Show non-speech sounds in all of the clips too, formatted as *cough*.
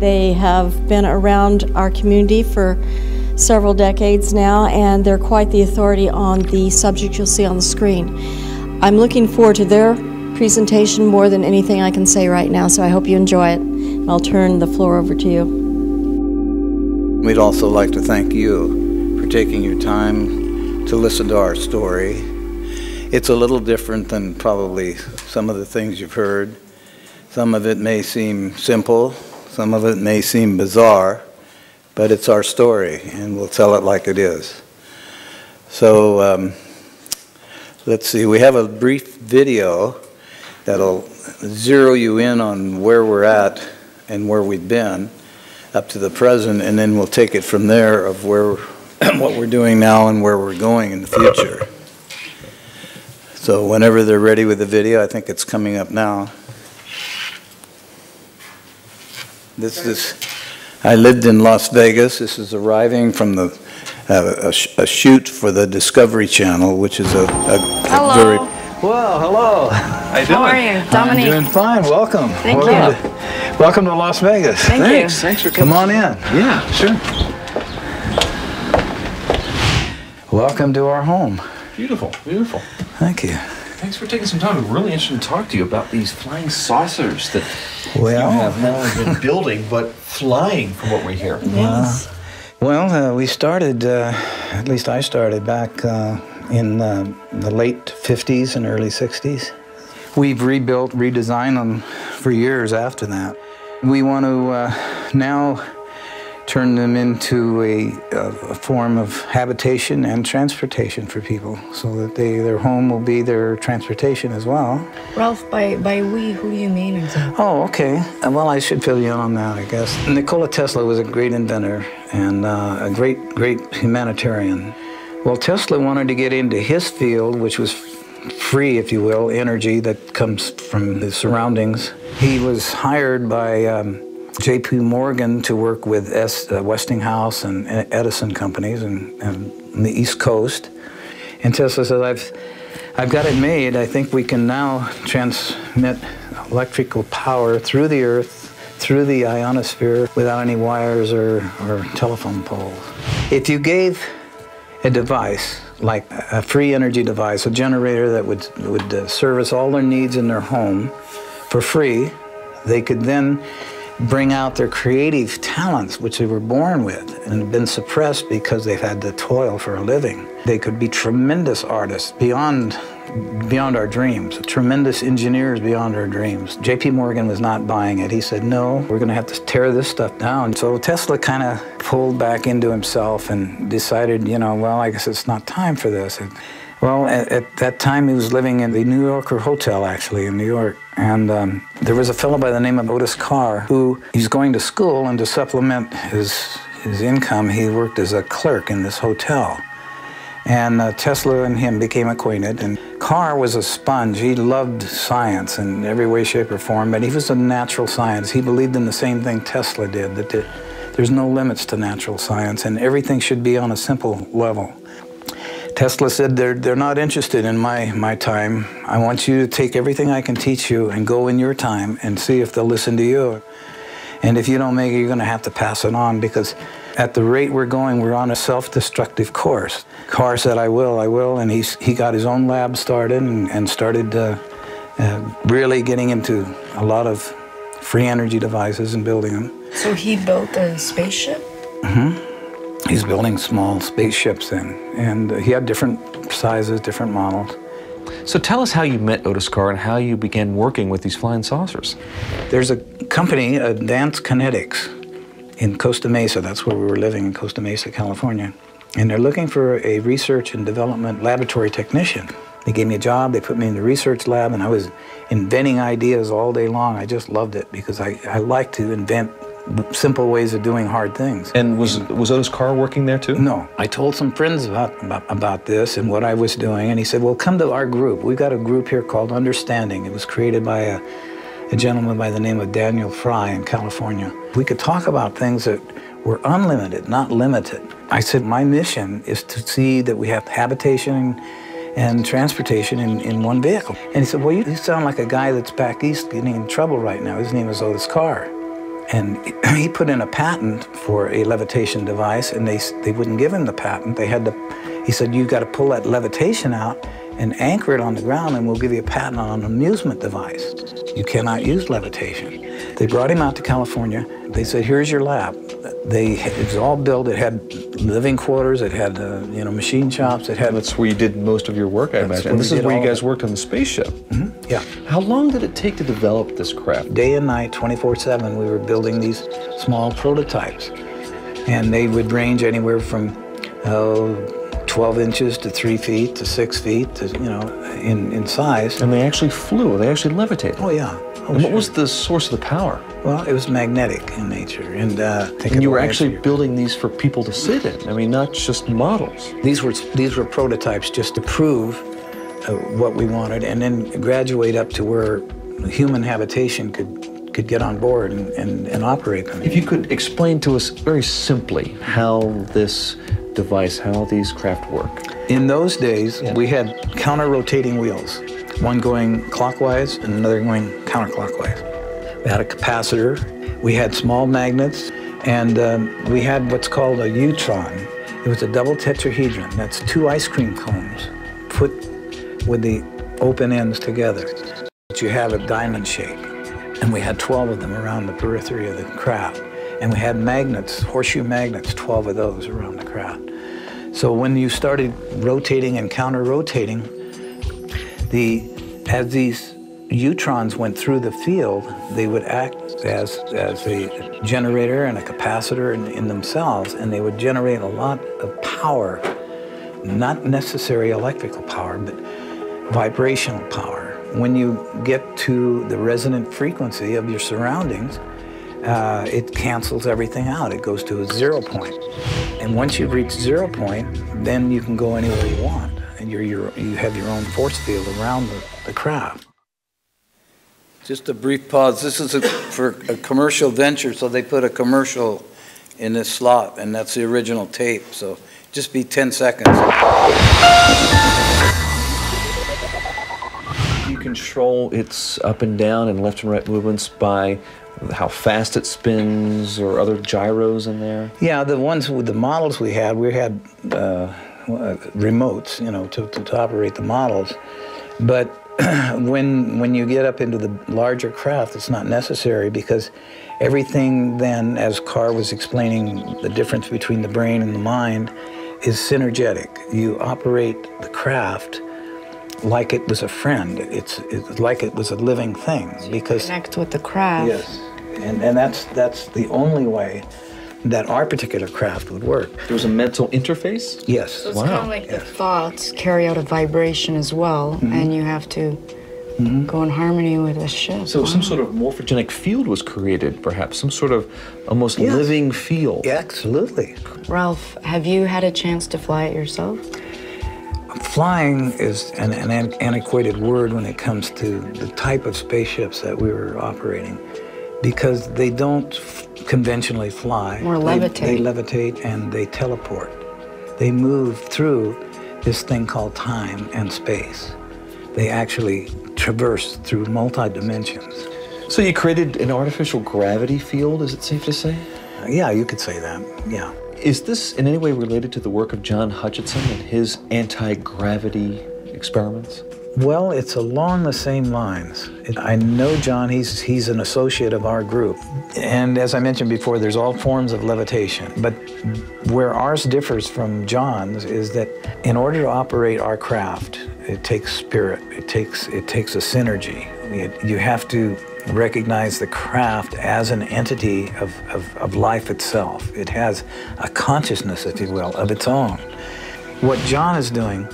They have been around our community for several decades now, and they're quite the authority on the subject you'll see on the screen. I'm looking forward to their presentation more than anything I can say right now, so I hope you enjoy it. I'll turn the floor over to you. We'd also like to thank you for taking your time to listen to our story. It's a little different than probably some of the things you've heard. Some of it may seem simple, some of it may seem bizarre, but it's our story, and we'll tell it like it is. So um, let's see, we have a brief video that'll zero you in on where we're at and where we've been up to the present, and then we'll take it from there of where, *clears throat* what we're doing now and where we're going in the future. So whenever they're ready with the video, I think it's coming up now. This is, I lived in Las Vegas. This is arriving from the, uh, a, sh- a shoot for the Discovery Channel, which is a, a, a Hello. very. Well, hello. How you doing? How are you? Dominique. I'm doing fine. Welcome. Thank welcome you. To, welcome to Las Vegas. Thank you. Thanks. Thanks for coming. Come on in. Yeah, sure. Welcome to our home. Beautiful, beautiful. Thank you. Thanks for taking some time. I'm really interested to talk to you about these flying saucers that Well, you have not only *laughs* been building but flying, from what we hear. Yes. Well, uh, we started, uh, at least I started back uh, in uh, the late 50s and early 60s. We've rebuilt, redesigned them for years after that. We want to uh, now turn them into a, a, form of habitation and transportation for people so that they, their home will be their transportation as well. Ralph, by, by we, who do you mean exactly? Oh, okay. Well, I should fill you in on that, I guess. Nikola Tesla was a great inventor and uh, a great, great humanitarian. Well, Tesla wanted to get into his field, which was free, if you will, energy that comes from the surroundings. He was hired by um, J.P. Morgan to work with S, uh, Westinghouse and Edison companies and, and on the East Coast. And Tesla said, I've, I've got it made. I think we can now transmit electrical power through the Earth, through the ionosphere, without any wires or, or telephone poles. If you gave a device, like a free energy device, a generator that would, would uh, service all their needs in their home for free, they could then bring out their creative talents, which they were born with and have been suppressed because they've had to toil for a living. They could be tremendous artists beyond beyond our dreams, tremendous engineers beyond our dreams. J.P. Morgan was not buying it. He said, no, we're going to have to tear this stuff down. So Tesla kind of pulled back into himself and decided, you know, well, I guess it's not time for this. And, well, at, at, that time, he was living in the New Yorker Hotel, actually, in New York. And um, there was a fellow by the name of Otis Carr who he's going to school, and to supplement his, his income, he worked as a clerk in this hotel. And uh, Tesla and him became acquainted. And Carr was a sponge. He loved science in every way, shape, or form, but he was a natural science. He believed in the same thing Tesla did, that there, there's no limits to natural science, and everything should be on a simple level. Tesla said, they're, they're not interested in my, my time. I want you to take everything I can teach you and go in your time and see if they'll listen to you. And if you don't make it, you're going to have to pass it on because at the rate we're going, we're on a self-destructive course. Carr said, I will, I will, and he's, he got his own lab started and, and started uh, uh, really getting into a lot of free energy devices and building them. So he built a spaceship? He's building small spaceships then, and uh, he had different sizes, different models. So tell us how you met Otis Carr and how you began working with these flying saucers. There's a company, Advanced Kinetics, in Costa Mesa. That's where we were living in Costa Mesa, California. And they're looking for a research and development laboratory technician. They gave me a job, they put me in the research lab, and I was inventing ideas all day long. I just loved it because I, I like to invent simple ways of doing hard things. And was was Otis Carr working there too? No, I told some friends about, about, about this and what I was doing, and he said, well, come to our group. We've got a group here called Understanding. It was created by a, a gentleman by the name of Daniel Fry in California. We could talk about things that were unlimited, not limited. I said, my mission is to see that we have habitation and transportation in, in one vehicle. And he said, well, you, you sound like a guy that's back east getting in trouble right now. His name is Otis Carr. And he put in a patent for a levitation device, and they, they wouldn't give him the patent. They had to, he said, You've got to pull that levitation out and anchor it on the ground, and we'll give you a patent on an amusement device. You cannot use levitation. They brought him out to California. They said, Here's your lab. They, it was all built, it had living quarters, it had uh, you know machine shops, it had. That's where you did most of your work, I imagine. And this is where you guys worked on the spaceship. Yeah. How long did it take to develop this craft? Day and night, 24 7, we were building these small prototypes. And they would range anywhere from oh, 12 inches to 3 feet to 6 feet, to, you know, in, in size. And they actually flew. They actually levitated. Oh, yeah. Oh, what sure. was the source of the power? Well, it was magnetic in nature. And, uh, And you were actually building these for people to sit in. I mean, not just models. These were, these were prototypes just to prove uh, what we wanted and then graduate up to where human habitation could, could get on board and, and, and operate them. If you could explain to us very simply how this device, how these craft work. In those days, we had counter-rotating wheels, one going clockwise and another going counterclockwise. We had a capacitor, we had small magnets, and um, we had what's called a Utron. It was a double tetrahedron. That's two ice cream cones put with the open ends together. You have a diamond shape, and we had 12 of them around the periphery of the craft. And we had magnets, horseshoe magnets, 12 of those around the craft. So when you started rotating and counter-rotating, the as these Utrons went through the field, they would act as as a generator and a capacitor in, in themselves, and they would generate a lot of power, not necessary electrical power, but vibrational power. When you get to the resonant frequency of your surroundings, uh, it cancels everything out. It goes to a zero point. And once you've reached zero point, then you can go anywhere you want. And you're, your, you have your own force field around the, the craft. Just a brief pause. This is a, for a commercial venture, so they put a commercial in this slot, and that's the original tape. So just be 10 seconds. You control its up and down and left and right movements by how fast it spins or other gyros in there? Yeah, the ones with the models we had, we had uh, Uh, remotes, you know, to, to, to operate the models. But *clears throat* when when you get up into the larger craft, it's not necessary because everything then, as Carr was explaining, the difference between the brain and the mind is synergetic. You operate the craft like it was a friend. It's, it's like it was a living thing because Connect with the craft. Yes, and, and that's, that's the only way that our particular craft would work. There was a mental interface? Yes. So it's Wow. kind of like the thoughts carry out a vibration as well, Mm-hmm. and you have to go in harmony with the ship. So some sort of morphogenic field was created, perhaps, some sort of almost Yes. living field. Yeah, absolutely. Ralph, have you had a chance to fly it yourself? Flying is an, an an- antiquated word when it comes to the type of spaceships that we were operating because they don't f- conventionally fly. Or They- levitate. They, levitate and they teleport. They move through this thing called time and space. They actually traverse through multi dimensions. So you created an artificial gravity field, is it safe to say? Yeah, you could say that. Yeah. Is this in any way related to the work of John Hutchison and his anti gravity experiments? Well, it's along the same lines. I know John, he's, he's an associate of our group. And as I mentioned before, there's all forms of levitation. But where ours differs from John's is that in order to operate our craft, it takes spirit, it takes, it takes a synergy. It- you have to recognize the craft as an entity of, of, of life itself. It has a consciousness, if you will, of its own. What John is doing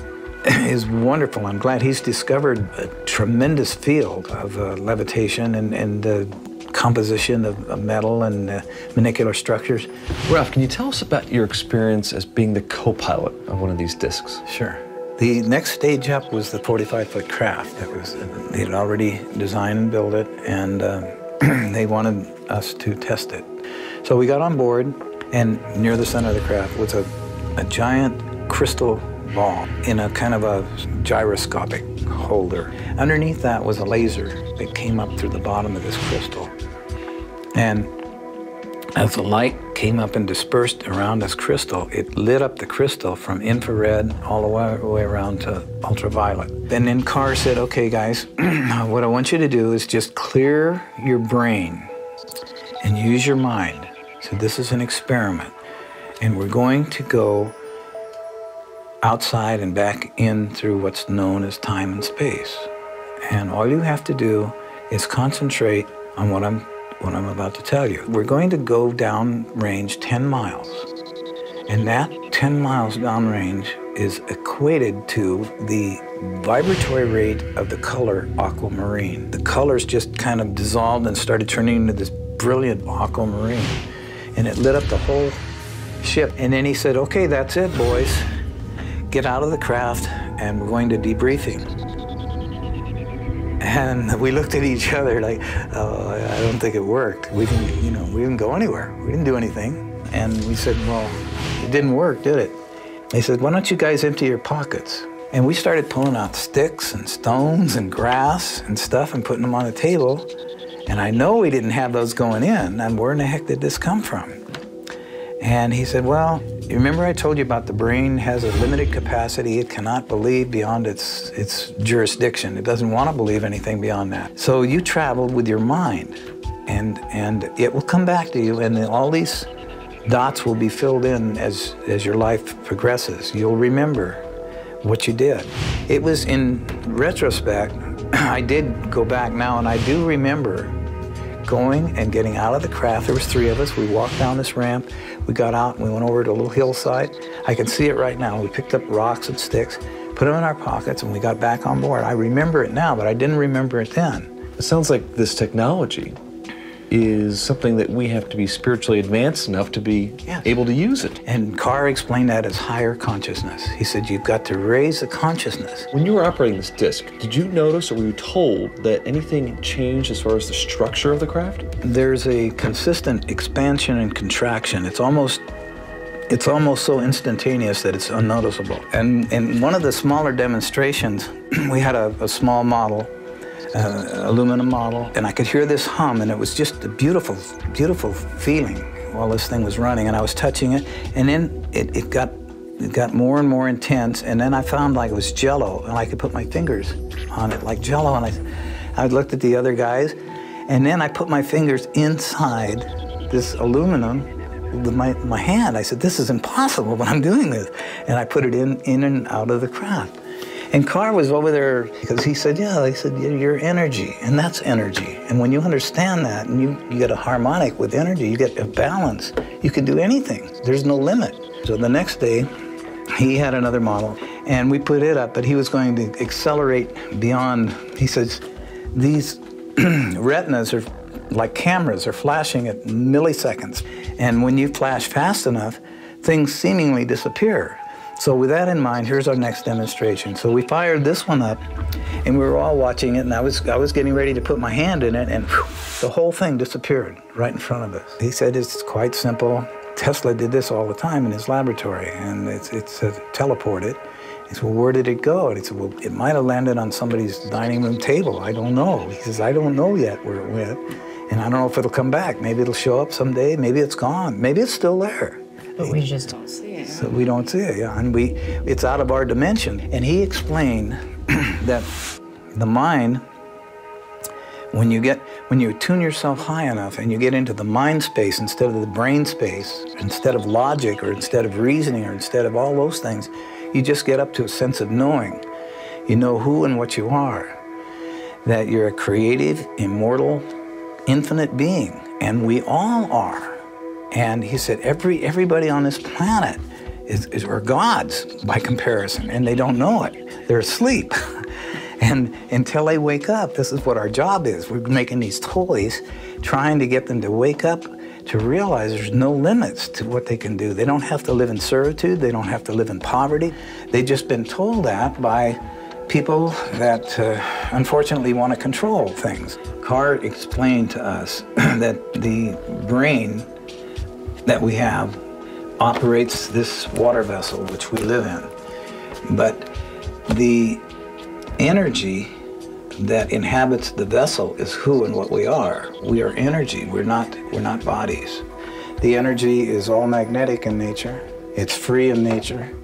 is wonderful. I'm glad he's discovered a tremendous field of uh, levitation and, and uh, composition of, of metal and uh, molecular structures. Ralph, can you tell us about your experience as being the co pilot of one of these discs? Sure. The next stage up was the 45 foot craft. That was they had already designed and built it, and uh, *clears throat* they wanted us to test it. So we got on board, and near the center of the craft was a, a giant crystal ball in a kind of a gyroscopic holder. Underneath that was a laser that came up through the bottom of this crystal. And as the light came up and dispersed around this crystal, it lit up the crystal from infrared all the way, way around to ultraviolet. And then Carr said, okay, guys, *clears throat* what I want you to do is just clear your brain and use your mind. So this is an experiment. And we're going to go outside and back in through what's known as time and space. And all you have to do is concentrate on what I'm what I'm about to tell you. We're going to go down range 10 miles. And that 10 miles downrange is equated to the vibratory rate of the color aquamarine. The colors just kind of dissolved and started turning into this brilliant aquamarine. And it lit up the whole ship. And then he said, okay, that's it, boys. Get out of the craft and we're going to debriefing. And we looked at each other like, oh, I don't think it worked. We didn't, you know, we didn't go anywhere. We didn't do anything. And we said, well, it didn't work, did it? They said, why don't you guys empty your pockets? And we started pulling out sticks and stones and grass and stuff and putting them on the table. And I know we didn't have those going in. And where in the heck did this come from? And he said, well, remember I told you about the brain has a limited capacity. It cannot believe beyond its, its jurisdiction. It doesn't want to believe anything beyond that. So you traveled with your mind, and, and it will come back to you, and all these dots will be filled in as, as your life progresses. You'll remember what you did. It was in retrospect, *clears throat* I did go back now, and I do remember going and getting out of the craft. There was three of us. We walked down this ramp. We got out and we went over to a little hillside. I can see it right now. We picked up rocks and sticks, put them in our pockets, and we got back on board. I remember it now, but I didn't remember it then. It sounds like this technology is something that we have to be spiritually advanced enough to be Yes. able to use it. And Carr explained that as higher consciousness. He said, You've got to raise the consciousness. When you were operating this disc, did you notice or were you told that anything changed as far as the structure of the craft? There's a consistent expansion and contraction. It's almost it's almost so instantaneous that it's unnoticeable. And in one of the smaller demonstrations, *clears throat* we had a, a small model, uh, aluminum model, and I could hear this hum, and it was just a beautiful, beautiful feeling while this thing was running. And I was touching it, and then it, it got it got more and more intense, and then I found like it was jello, and I could put my fingers on it like jello, and I, I looked at the other guys, and then I put my fingers inside this aluminum with my, my hand. I said, this is impossible, but I'm doing this. And I put it in, in and out of the craft. And Carr was over there because he said, yeah, they said, "Yeah, you're energy, and that's energy. And when you understand that and you, you get a harmonic with energy, you get a balance, you can do anything. There's no limit. So the next day, he had another model, and we put it up, but he was going to accelerate beyond. He says, these *clears throat* retinas are like cameras, are flashing at milliseconds. And when you flash fast enough, things seemingly disappear. So with that in mind, here's our next demonstration. So we fired this one up, and we were all watching it, and I was, I was getting ready to put my hand in it, and whew, the whole thing disappeared right in front of us. He said it's quite simple. Tesla did this all the time in his laboratory, and it's, it's uh, teleported. He said, well, where did it go? And he said, well, it might have landed on somebody's dining room table. I don't know. He says, I don't know yet where it went, and I don't know if it'll come back. Maybe it'll show up someday. Maybe it's gone. Maybe it's still there. But we just don't see it. So we don't see it, yeah, and we, it's out of our dimension. And he explained *clears throat* that the mind, when you get, when you tune yourself high enough and you get into the mind space instead of the brain space, instead of logic or instead of reasoning or instead of all those things, you just get up to a sense of knowing. You know who and what you are. That you're a creative, immortal, infinite being, and we all are. And he said, every everybody on this planet is, is are gods by comparison, and they don't know it. They're asleep. *laughs* and until they wake up, this is what our job is. We're making these toys, trying to get them to wake up to realize there's no limits to what they can do. They don't have to live in servitude. They don't have to live in poverty. They've just been told that by people that uh, unfortunately want to control things. Carr explained to us *clears throat* that the brain that we have operates this water vessel which we live in. But the energy that inhabits the vessel is who and what we are. We are energy. We're not we're not bodies. The energy is all magnetic in nature. It's free in nature.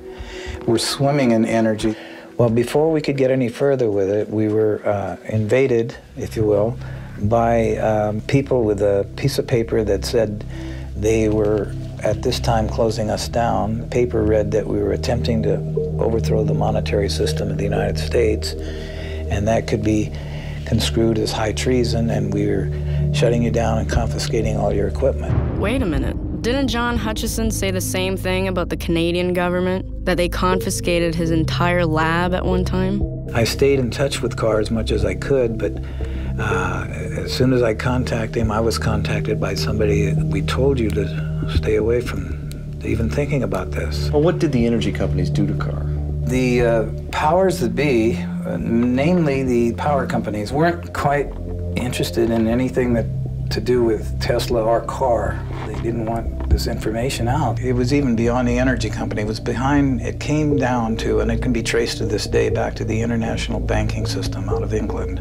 We're swimming in energy. Well, before we could get any further with it, we were uh, invaded, if you will, by um, people with a piece of paper that said they were at this time closing us down. The paper read that we were attempting to overthrow the monetary system of the United States, and that could be construed as high treason, and we were shutting you down and confiscating all your equipment. Wait a minute. Didn't John Hutchison say the same thing about the Canadian government? That they confiscated his entire lab at one time? I stayed in touch with Carr as much as I could, but uh, as soon as I contacted him, I was contacted by somebody. We told you to stay away from even thinking about this. Well, what did the energy companies do to Carr? The uh, powers that be, uh, namely the power companies, weren't quite interested in anything that to do with Tesla or Carr. They didn't want this information out. It was even beyond the energy company. It was behind, it came down to, and it can be traced to this day back to the international banking system out of England.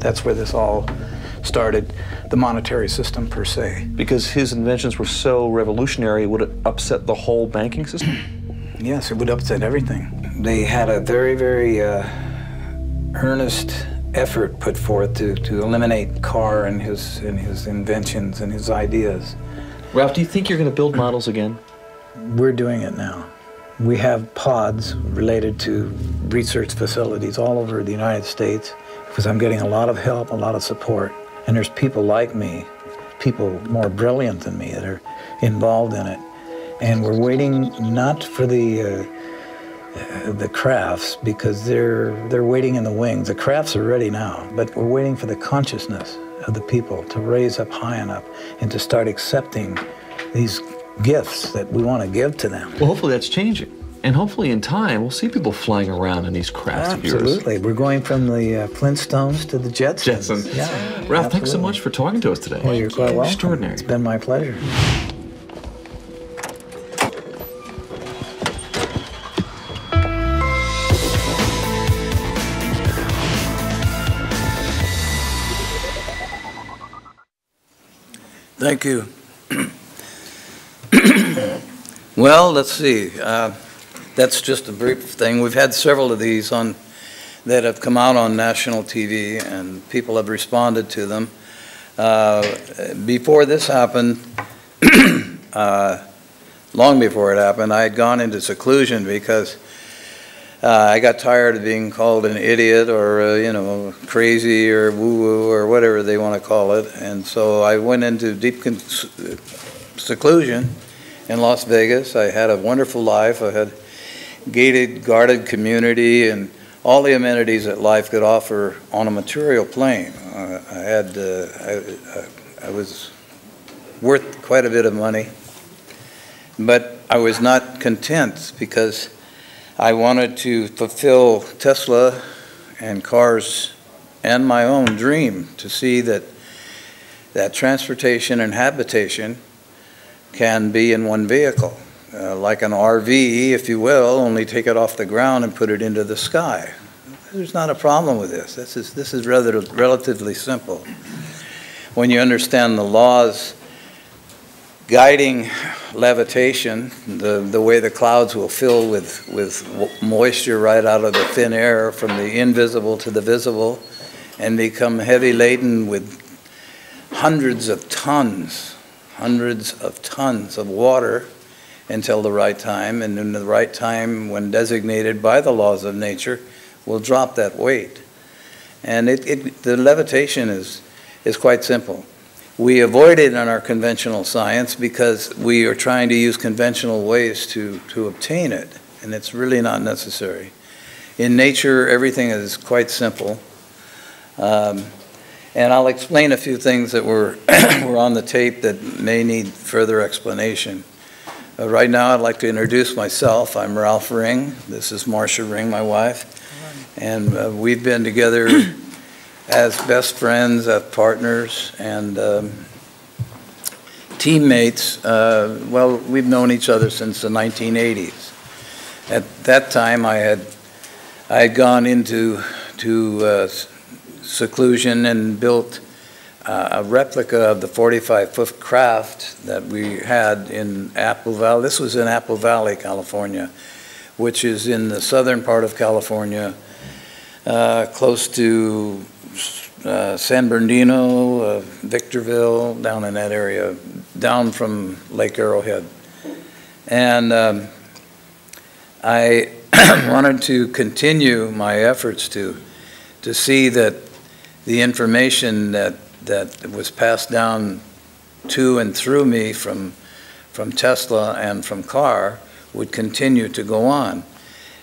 That's where this all started, the monetary system per se. Because his inventions were so revolutionary, would it upset the whole banking system? *clears throat* Yes, it would upset everything. They had a very, very uh, earnest effort put forth to, to eliminate Carr and his, and his inventions and his ideas. Ralph, do you think you're going to build models again? *clears throat* We're doing it now. We have pods related to research facilities all over the United States because I'm getting a lot of help, a lot of support. And there's people like me, people more brilliant than me that are involved in it. And we're waiting not for the uh, the crafts because they're they're waiting in the wings. The crafts are ready now, but we're waiting for the consciousness of the people to raise up high enough and to start accepting these gifts that we want to give to them. Well, hopefully that's changing. And hopefully in time, we'll see people flying around in these crafts of yours. Absolutely. We're going from the uh, Flintstones to the Jetsons. Jetson. Yeah. Ralph, thanks so much for talking to us today. Well, you're quite welcome. Extraordinary. It's been my pleasure. Thank you. *clears throat* well, let's see. Uh, that's just a brief thing. We've had several of these on that have come out on national TV, and people have responded to them. Uh, before this happened, *clears throat* uh, long before it happened, I had gone into seclusion because uh, I got tired of being called an idiot or, uh, you know, crazy or woo-woo or whatever they want to call it. And so I went into deep seclusion in Las Vegas. I had a wonderful life. I had gated, guarded community and all the amenities that life could offer on a material plane. Uh, I had, uh, I, I, I was worth quite a bit of money, but I was not content because I wanted to fulfill Tesla and Carr's and my own dream to see that that transportation and habitation can be in one vehicle, uh, like an RV, if you will, only take it off the ground and put it into the sky. There's not a problem with this. This is, this is rather relatively simple. When you understand the laws guiding levitation, the, the way the clouds will fill with, with moisture right out of the thin air from the invisible to the visible and become heavy laden with hundreds of tons, hundreds of tons of water until the right time. And in the right time, when designated by the laws of nature, will drop that weight. And it, it, the levitation is, is quite simple. We avoid it in our conventional science because we are trying to use conventional ways to, to obtain it, and it's really not necessary. In nature, everything is quite simple. Um, and I'll explain a few things that were, *coughs* were on the tape that may need further explanation. Uh, right now, I'd like to introduce myself. I'm Ralph Ring. This is Marsha Ring, my wife. And uh, we've been together *clears throat* as best friends, as partners, and um, teammates. Uh, well, we've known each other since the 1980s. At that time, I had I had gone into to uh, seclusion and built uh, a replica of the 45-foot craft that we had in Apple Valley. This was in Apple Valley, California, which is in the southern part of California, uh, close to uh, San Bernardino, uh, Victorville, down in that area, down from Lake Arrowhead. And um, I *clears throat* wanted to continue my efforts to, to see that the information that, that was passed down to and through me from, from Tesla and from Carr would continue to go on.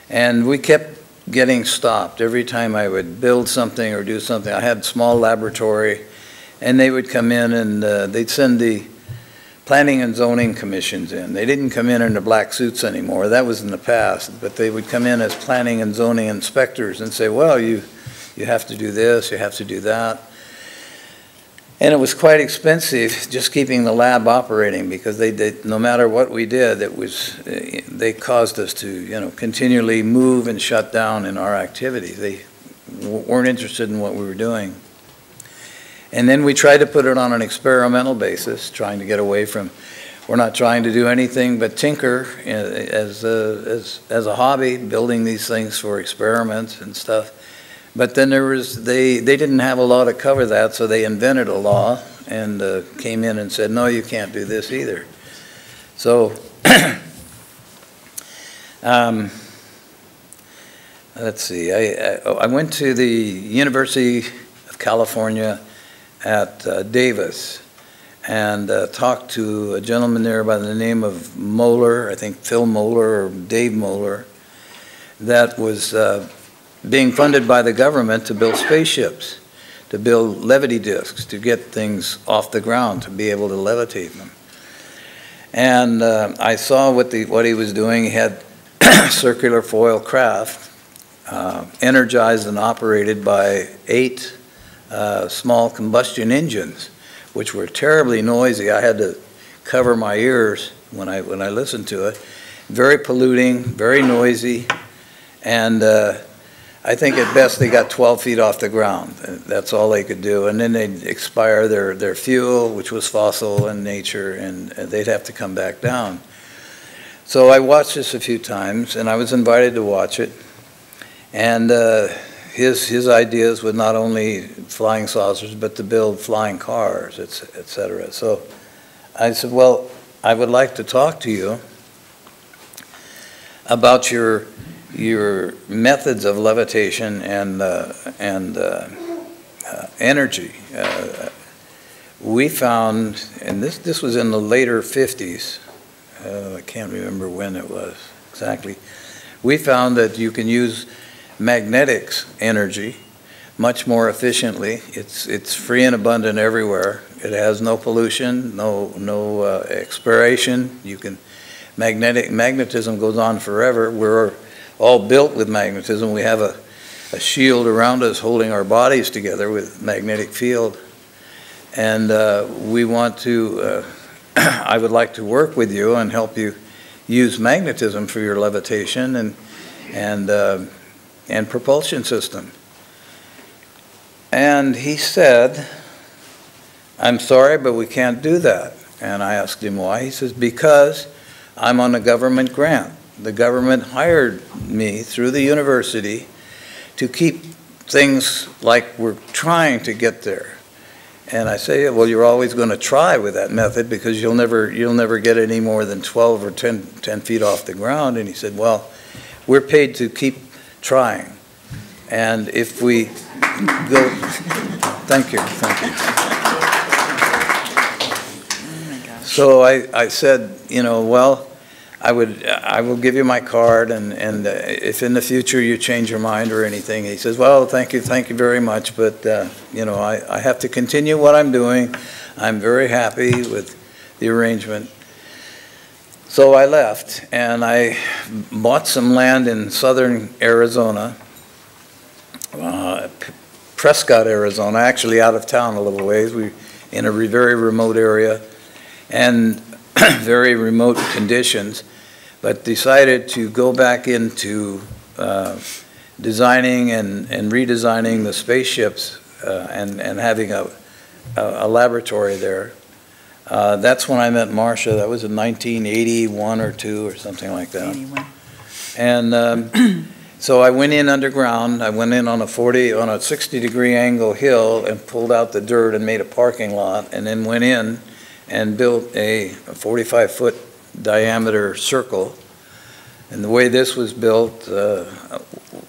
And we kept getting stopped. Every time I would build something or do something, I had a small laboratory, and they would come in and uh, they'd send the planning and zoning commissions in. They didn't come in in the black suits anymore. That was in the past. But they would come in as planning and zoning inspectors and say, well, you, you have to do this, you have to do that. And it was quite expensive just keeping the lab operating because they did, no matter what we did, it was, eh, they caused us to, you know, continually move and shut down in our activities. They weren't interested in what we were doing. And then we tried to put it on an experimental basis, trying to get away from, we're not trying to do anything but tinker eh, as a, as, as a hobby, building these things for experiments and stuff. But then there was, they, they didn't have a law to cover that, so they invented a law and uh, came in and said, no, you can't do this either. So, *clears throat* um, let's see, I, I, I, went to the University of California at uh, Davis and uh, talked to a gentleman there by the name of Moller, I think Phil Moller or Dave Moller, that was uh, being funded by the government to build spaceships, to build levity disks, to get things off the ground, to be able to levitate them. And uh, I saw what, the, what he was doing. He had *coughs* circular foil craft, uh, energized and operated by eight uh, small combustion engines, which were terribly noisy. I had to cover my ears when I, when I listened to it. Very polluting, very noisy, and uh, I think at best they got 12 feet off the ground. That's all they could do. And then they'd expire their, their fuel, which was fossil in nature, and they'd have to come back down. So I watched this a few times, and I was invited to watch it. And uh, his, his ideas were not only flying saucers, but to build flying cars, et cetera. So I said, well, I would like to talk to you about your your methods of levitation and, uh, and uh, uh, energy. Uh, we found, and this, this was in the later 50s, uh, I can't remember when it was exactly, we found that you can use magnetics energy much more efficiently. It's, it's free and abundant everywhere. It has no pollution, no, no uh, expiration. You can, magnetic, magnetism goes on forever. We're all built with magnetism. We have a, a shield around us holding our bodies together with magnetic field. And uh, we want to, uh, *clears throat* I would like to work with you and help you use magnetism for your levitation and, and, uh, and propulsion system. And he said, I'm sorry, but we can't do that. And I asked him why. He says, because I'm on a government grant the government hired me through the university to keep things like we're trying to get there. And I say, well, you're always going to try with that method because you'll never, you'll never get any more than 12 or 10, 10 feet off the ground. And he said, well, we're paid to keep trying. And if we go, *laughs* thank you, thank you. Oh so I, I said, you know, well, I would, I will give you my card, and, and uh, if in the future you change your mind or anything, he says, well, thank you, thank you very much, but, uh, you know, I, I have to continue what I'm doing. I'm very happy with the arrangement. So I left, and I bought some land in southern Arizona, uh, Prescott, Arizona, actually out of town a little ways. We in a very remote area, and *clears throat* very remote conditions but decided to go back into uh, designing and, and redesigning the spaceships uh, and, and having a, a, a laboratory there. Uh, That's when I met Marsha, that was in 1981 or 2 or something like that. Anyway, And um, *clears throat* so I went in underground, I went in on a 40, on a 60-degree angle hill and pulled out the dirt and made a parking lot, and then went in and built a 45-foot diameter circle. And the way this was built, uh,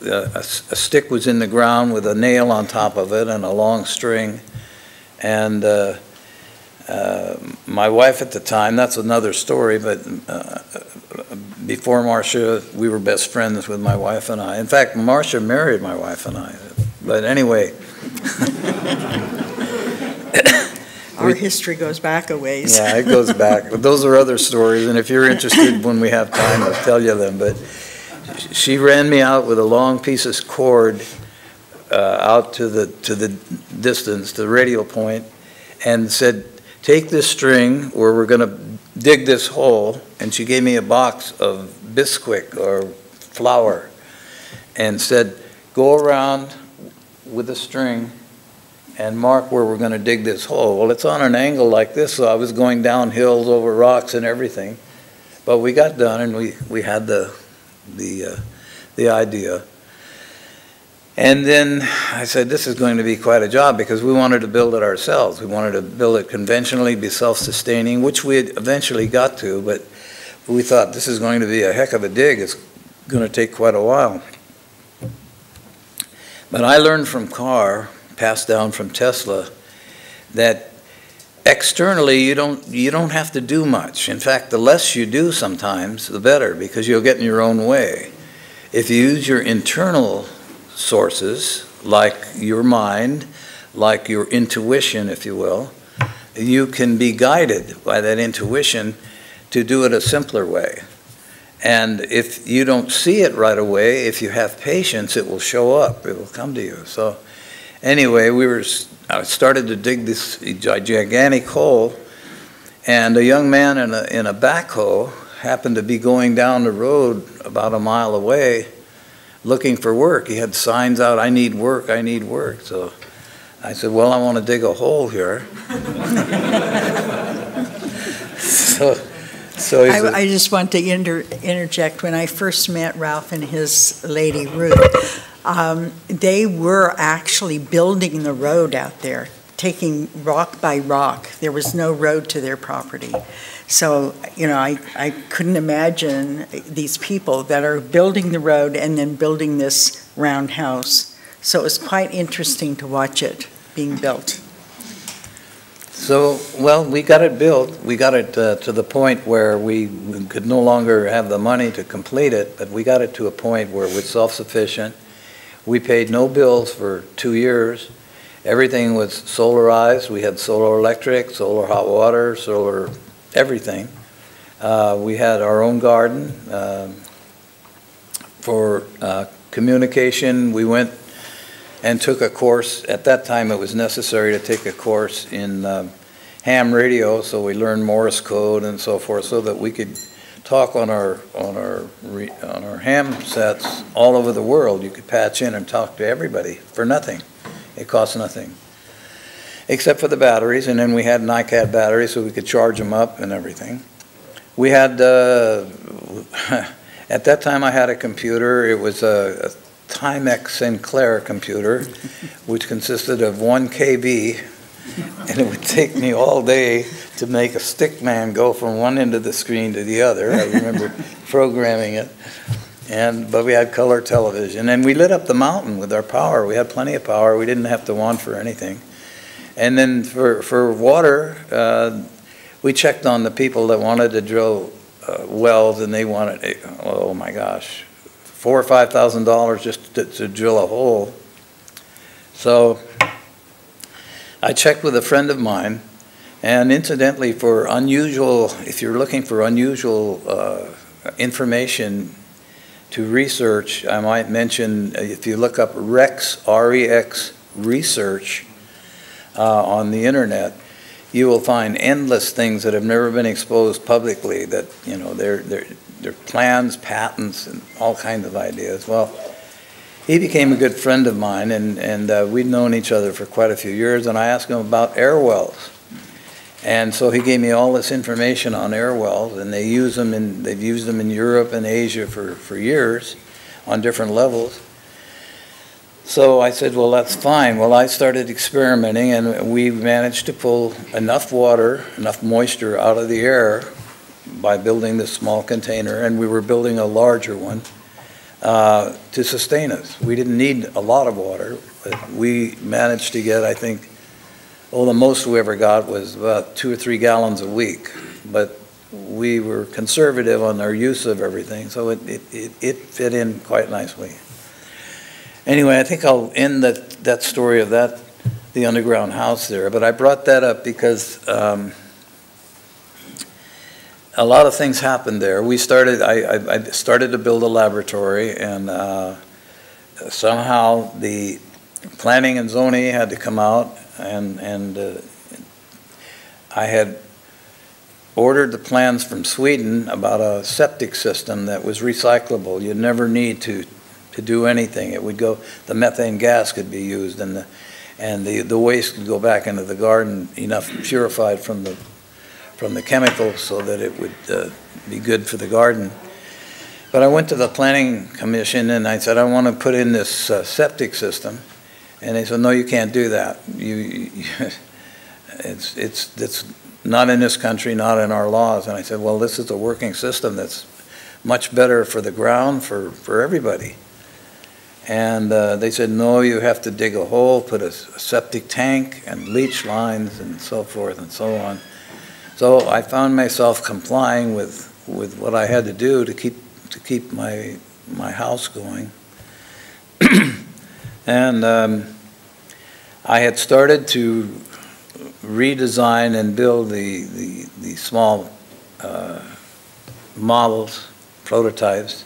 a a stick was in the ground with a nail on top of it and a long string. And uh, uh, my wife at the time, that's another story, but uh, before Marsha, we were best friends with my wife and I. In fact, Marsha married my wife and I. But anyway, *laughs* our history goes back a ways. yeah, it goes *laughs* back. But those are other stories, and if you're interested when we have time, I'll tell you them. But she ran me out with a long piece of cord uh, out to the, to the distance, to the radial point, and said, take this string where we're going to dig this hole, and she gave me a box of Bisquick or flour, and said, go around with the string and mark where we're going to dig this hole. Well, it's on an angle like this, so I was going down hills over rocks and everything. But we got done, and we, we had the, the, uh, the idea. And then I said, this is going to be quite a job because we wanted to build it ourselves. We wanted to build it conventionally, be self-sustaining, which we eventually got to, but we thought this is going to be a heck of a dig. It's going to take quite a while. But I learned from Carr, passed down from Tesla, that externally you don't you don't have to do much. In fact, the less you do sometimes, the better, because you'll get in your own way. If you use your internal sources, like your mind, like your intuition, if you will, you can be guided by that intuition to do it a simpler way. And if you don't see it right away, if you have patience, it will show up. It will come to you. So, anyway, we were I started to dig this gigantic hole, and a young man in a in a backhoe happened to be going down the road about a mile away, looking for work. He had signs out, "I need work, I need work." So, I said, "Well, I want to dig a hole here." *laughs* so. So he I, I just want to inter, interject, when I first met Ralph and his lady Ruth, um, they were actually building the road out there, taking rock by rock. There was no road to their property. So, you know, I, I couldn't imagine these people that are building the road and then building this roundhouse. So it was quite interesting to watch it being built. So, well, we got it built. We got it uh, to the point where we could no longer have the money to complete it, but we got it to a point where it was self-sufficient. We paid no bills for two years. Everything was solarized. We had solar electric, solar hot water, solar everything. Uh, We had our own garden. um, For uh, communication, we went and took a course. At that time, it was necessary to take a course in um, ham radio, so we learned Morse code and so forth, so that we could talk on our, on our, re- on our ham sets all over the world. You could patch in and talk to everybody for nothing. It costs nothing, except for the batteries, and then we had NiCad batteries, so we could charge them up and everything. We had, uh, *laughs* at that time, I had a computer. It was a a Timex Sinclair computer, which consisted of one KB, and it would take me all day to make a stick man go from one end of the screen to the other. I remember *laughs* programming it. And, but we had color television, and we lit up the mountain with our power. We had plenty of power. We didn't have to want for anything. And then for, for water, uh, we checked on the people that wanted to drill uh, wells, and they wanted, oh my gosh, four or five thousand dollars just to, to drill a hole. So I checked with a friend of mine, and incidentally, for unusual, if you're looking for unusual uh, information to research, I might mention uh, if you look up Rex R-E-X research uh, on the internet, you will find endless things that have never been exposed publicly. That you know, they're they're there are plans, patents, and all kinds of ideas. Well, he became a good friend of mine, and, and uh, we'd known each other for quite a few years, and I asked him about air wells. And so he gave me all this information on air wells, and they use them in, they've used them in Europe and Asia for, for years on different levels. So I said, well, that's fine. Well, I started experimenting, and we managed to pull enough water, enough moisture out of the air by building this small container, and we were building a larger one uh, to sustain us. We didn't need a lot of water, but we managed to get, I think, oh, the most we ever got was about two or three gallons a week. But we were conservative on our use of everything, so it, it, it, it fit in quite nicely. Anyway, I think I'll end that, that story of that, the underground house there. But I brought that up because um, a lot of things happened there. We started, I, I, started to build a laboratory, and uh, somehow the planning and zoning had to come out, and, and uh, I had ordered the plans from Sweden about a septic system that was recyclable. You'd never need to, to do anything. It would go, the methane gas could be used, and the, and the, the waste could go back into the garden, enough purified from the from the chemical so that it would uh, be good for the garden. But I went to the planning commission and I said, I want to put in this uh, septic system. And they said, no, you can't do that. You, you *laughs* it's, it's, it's not in this country, not in our laws. And I said, well, this is a working system that's much better for the ground, for, for everybody. And uh, they said, no, you have to dig a hole, put a, a septic tank and leach lines and so forth and so on. So I found myself complying with, with what I had to do to keep, to keep my, my house going. *clears throat* and um, I had started to redesign and build the, the, the small uh, models, prototypes,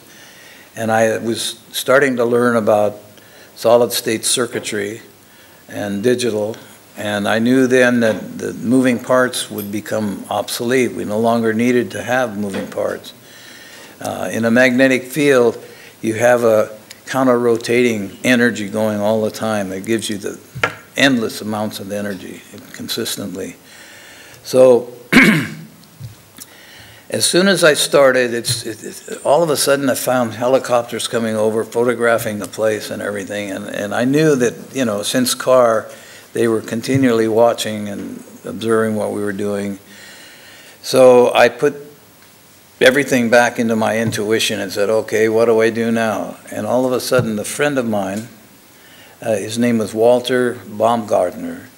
and I was starting to learn about solid state circuitry and digital and I knew then that the moving parts would become obsolete. We no longer needed to have moving parts. Uh, in a magnetic field, you have a counter-rotating energy going all the time. It gives you the endless amounts of energy consistently. So *clears throat* as soon as I started, it's, it, it, all of a sudden I found helicopters coming over, photographing the place and everything. And, and I knew that, you know, since Carr, they were continually watching and observing what we were doing. So I put everything back into my intuition and said, okay, what do I do now? And all of a sudden, a friend of mine, uh, his name was Walter Baumgartner,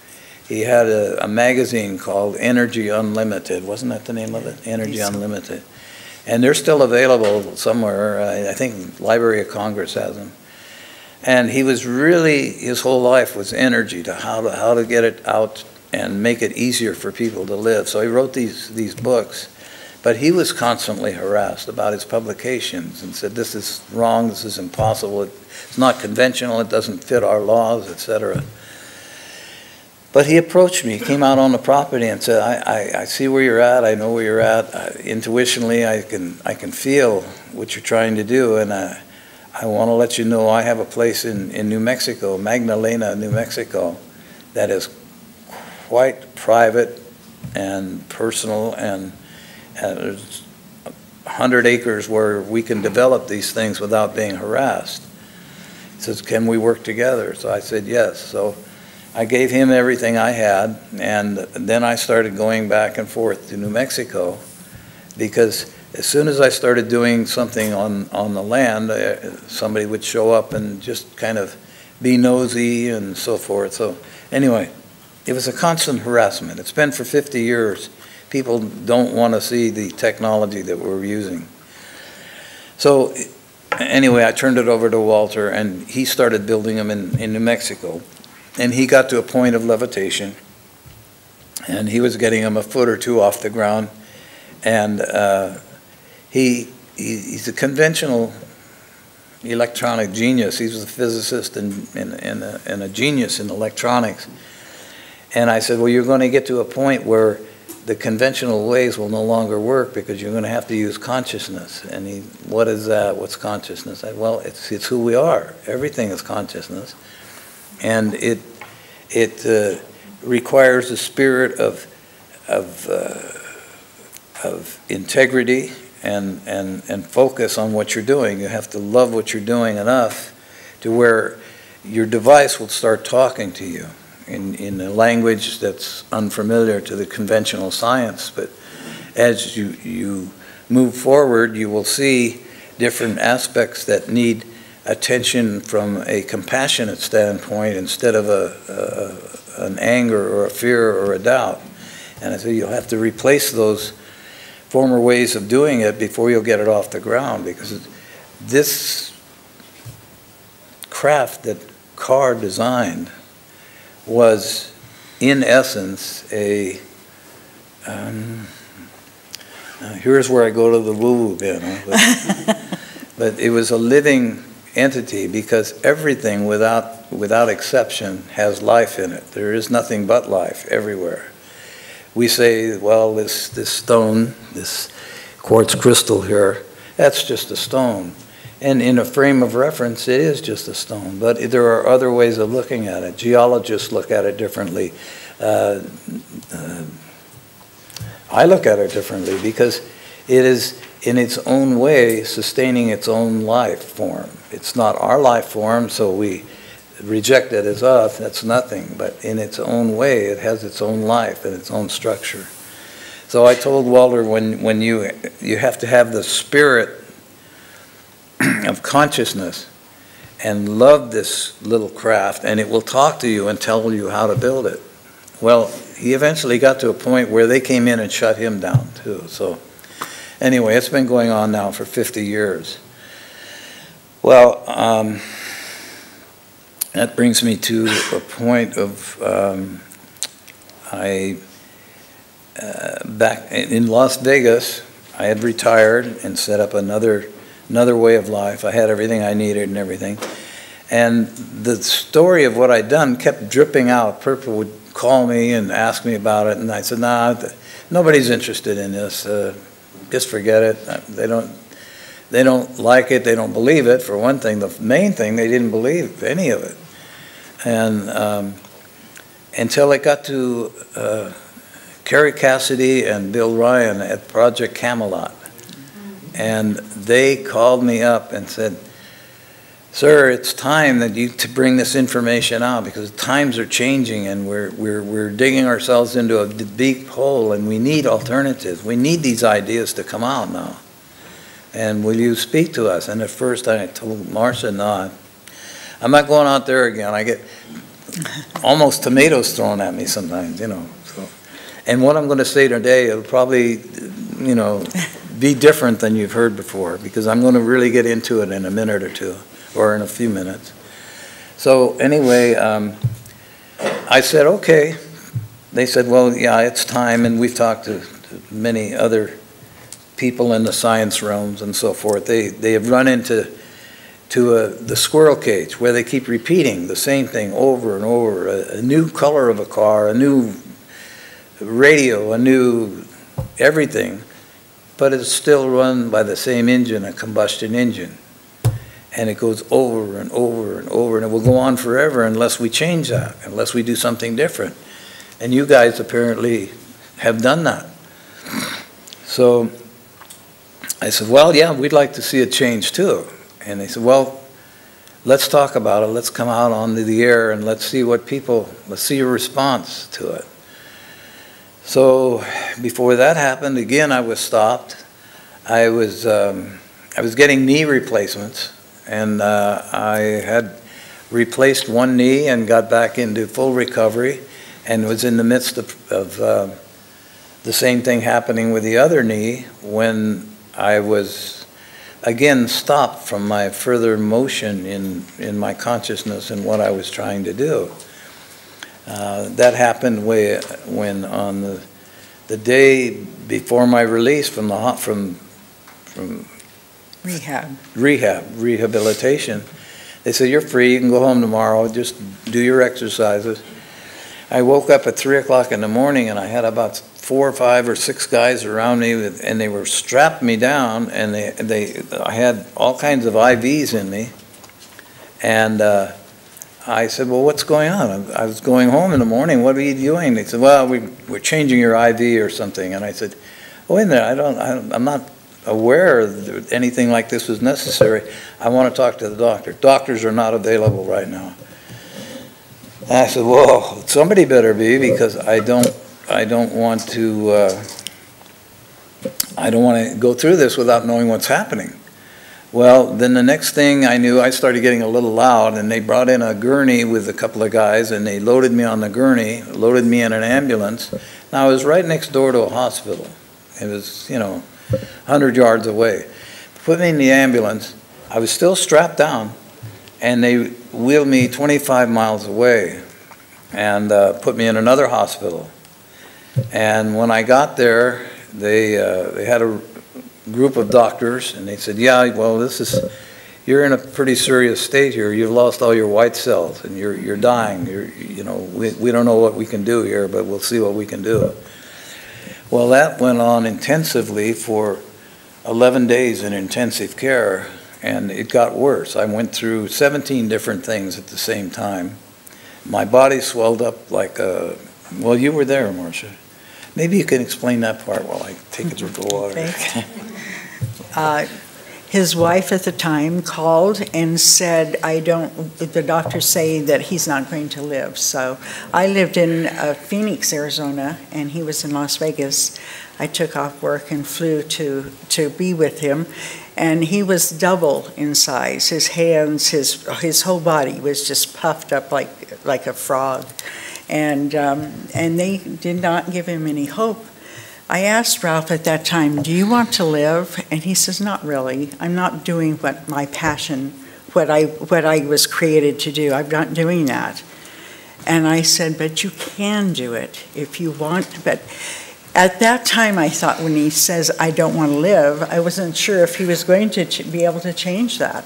he had a, a, magazine called Energy Unlimited. Wasn't that the name of it? Energy Unlimited. And they're still available somewhere. I think Library of Congress has them. And he was really, his whole life was energy to how to, how to get it out and make it easier for people to live. So he wrote these, these books. But he was constantly harassed about his publications and said, this is wrong, this is impossible, it's not conventional, it doesn't fit our laws, etc. But he approached me, he came out on the property and said, I, I, I see where you're at, I know where you're at. I, intuitionally, I can, I can feel what you're trying to do. And I, I want to let you know I have a place in, in New Mexico, Magdalena, New Mexico, that is quite private and personal, and, and there's 100 acres where we can develop these things without being harassed. He says, Can we work together? So I said, Yes. So I gave him everything I had, and then I started going back and forth to New Mexico because as soon as I started doing something on, on the land, uh, somebody would show up and just kind of be nosy and so forth. So anyway, it was a constant harassment. It's been for 50 years. People don't want to see the technology that we're using. So anyway, I turned it over to Walter, and he started building them in, in New Mexico. And he got to a point of levitation, and he was getting them a foot or two off the ground. And uh, he, he he's a conventional electronic genius. He was a physicist and, and, and, a, and a genius in electronics. And I said, well, you're going to get to a point where the conventional ways will no longer work because you're going to have to use consciousness. And he, what is that? What's consciousness? I, well, it's, it's who we are. Everything is consciousness. And it, it uh, requires a spirit of, of, uh, of integrity and, and, and focus on what you're doing. You have to love what you're doing enough to where your device will start talking to you in, in a language that's unfamiliar to the conventional science. But as you, you move forward, you will see different aspects that need attention from a compassionate standpoint instead of a, a, an anger or a fear or a doubt. And I said, you'll have to replace those former ways of doing it before you'll get it off the ground because this craft that Carr designed was, in essence, a. Um, uh, here's where I go to the woo-woo bit. Huh? But, *laughs* but it was a living entity because everything, without without exception, has life in it. There is nothing but life everywhere. We say, well, this this stone, this quartz crystal here, that's just a stone. And in a frame of reference, it is just a stone. But there are other ways of looking at it. Geologists look at it differently. Uh, uh, I look at it differently because it is, in its own way, sustaining its own life form. It's not our life form, so we reject as us. That's nothing. But in its own way, it has its own life and its own structure. So I told Walter when, when you, you have to have the spirit *clears throat* of consciousness and love this little craft, and it will talk to you and tell you how to build it. Well, he eventually got to a point where they came in and shut him down too. So, anyway, it's been going on now for 50 years. Well, um, that brings me to a point of um, I uh, back in Las Vegas. I had retired and set up another another way of life. I had everything I needed and everything. And the story of what I'd done kept dripping out. People would call me and ask me about it, and I said, "Nah, nobody's interested in this. Uh, just forget it. Uh, they don't, they don't like it. They don't believe it. For one thing, the main thing, they didn't believe any of it. And um, until it got to uh, Kerry Cassidy and Bill Ryan at Project Camelot, and they called me up and said, Sir, it's time that you to bring this information out because times are changing and we're, we're, we're digging ourselves into a deep hole and we need alternatives. We need these ideas to come out now. And will you speak to us? And at first I told Marsha, no, I'm not going out there again. I get almost tomatoes thrown at me sometimes, you know. So, and what I'm going to say today, it'll probably, you know, be different than you've heard before because I'm going to really get into it in a minute or two or in a few minutes. So anyway, um, I said, okay. They said, well, yeah, it's time, and we've talked to, to many other people in the science realms and so forth. They, they have run into to a, the squirrel cage where they keep repeating the same thing over and over, a, a new color of a car, a new radio, a new everything but it's still run by the same engine, a combustion engine. And it goes over and over and over, and it will go on forever unless we change that, unless we do something different. And you guys apparently have done that. So I said, well, yeah, we'd like to see a change too. And they said, well, let's talk about it. Let's come out onto the air and let's see what people, let's see your response to it. So before that happened, again, I was stopped. I was, um, I was getting knee replacements, and uh, I had replaced one knee and got back into full recovery and was in the midst of, of uh, the same thing happening with the other knee when I was again stopped from my further motion in, in my consciousness and what I was trying to do. Uh, that happened way, when on the, the day before my release from the from from rehab rehab rehabilitation, they said you're free. You can go home tomorrow. Just do your exercises. I woke up at three o'clock in the morning and I had about four or five or six guys around me, with- and they were strapped me down, and they, they, I had all kinds of IVs in me. And uh, I said, well, what's going on? I was going home in the morning, what are you doing? They said, well, we, we're changing your IV or something. And I said, oh, a minute, I don't, I, I'm not aware that anything like this was necessary. I want to talk to the doctor. Doctors are not available right now. And I said, well, somebody better be, because I don't, I don't want to, uh, I don't want to go through this without knowing what's happening. Well, then the next thing I knew, I started getting a little loud, and they brought in a gurney with a couple of guys, and they loaded me on the gurney, loaded me in an ambulance. Now, I was right next door to a hospital. It was, you know, 100 yards away. Put me in the ambulance. I was still strapped down, and they wheeled me 25 miles away and uh, put me in another hospital. And when I got there, they, uh, they had a group of doctors, and they said, yeah, well, this is, you're in a pretty serious state here. You've lost all your white cells, and you're, you're dying. You're, you know, we, we don't know what we can do here, but we'll see what we can do. Well, that went on intensively for 11 days in intensive care, and it got worse. I went through 17 different things at the same time. My body swelled up like a, well, you were there, Marsha. Maybe you can explain that part while I take a drink of water. Uh, His wife at the time called and said, I don't, the doctors say that he's not going to live. So I lived in uh, Phoenix, Arizona, and he was in Las Vegas. I took off work and flew to, to be with him, and he was double in size. His hands, his, his whole body was just puffed up like, like a frog. And, um, and they did not give him any hope. I asked Ralph at that time, do you want to live? And he says, not really. I'm not doing what my passion, what I, what I was created to do. I'm not doing that. And I said, but you can do it if you want. But at that time, I thought when he says, I don't want to live, I wasn't sure if he was going to be able to change that.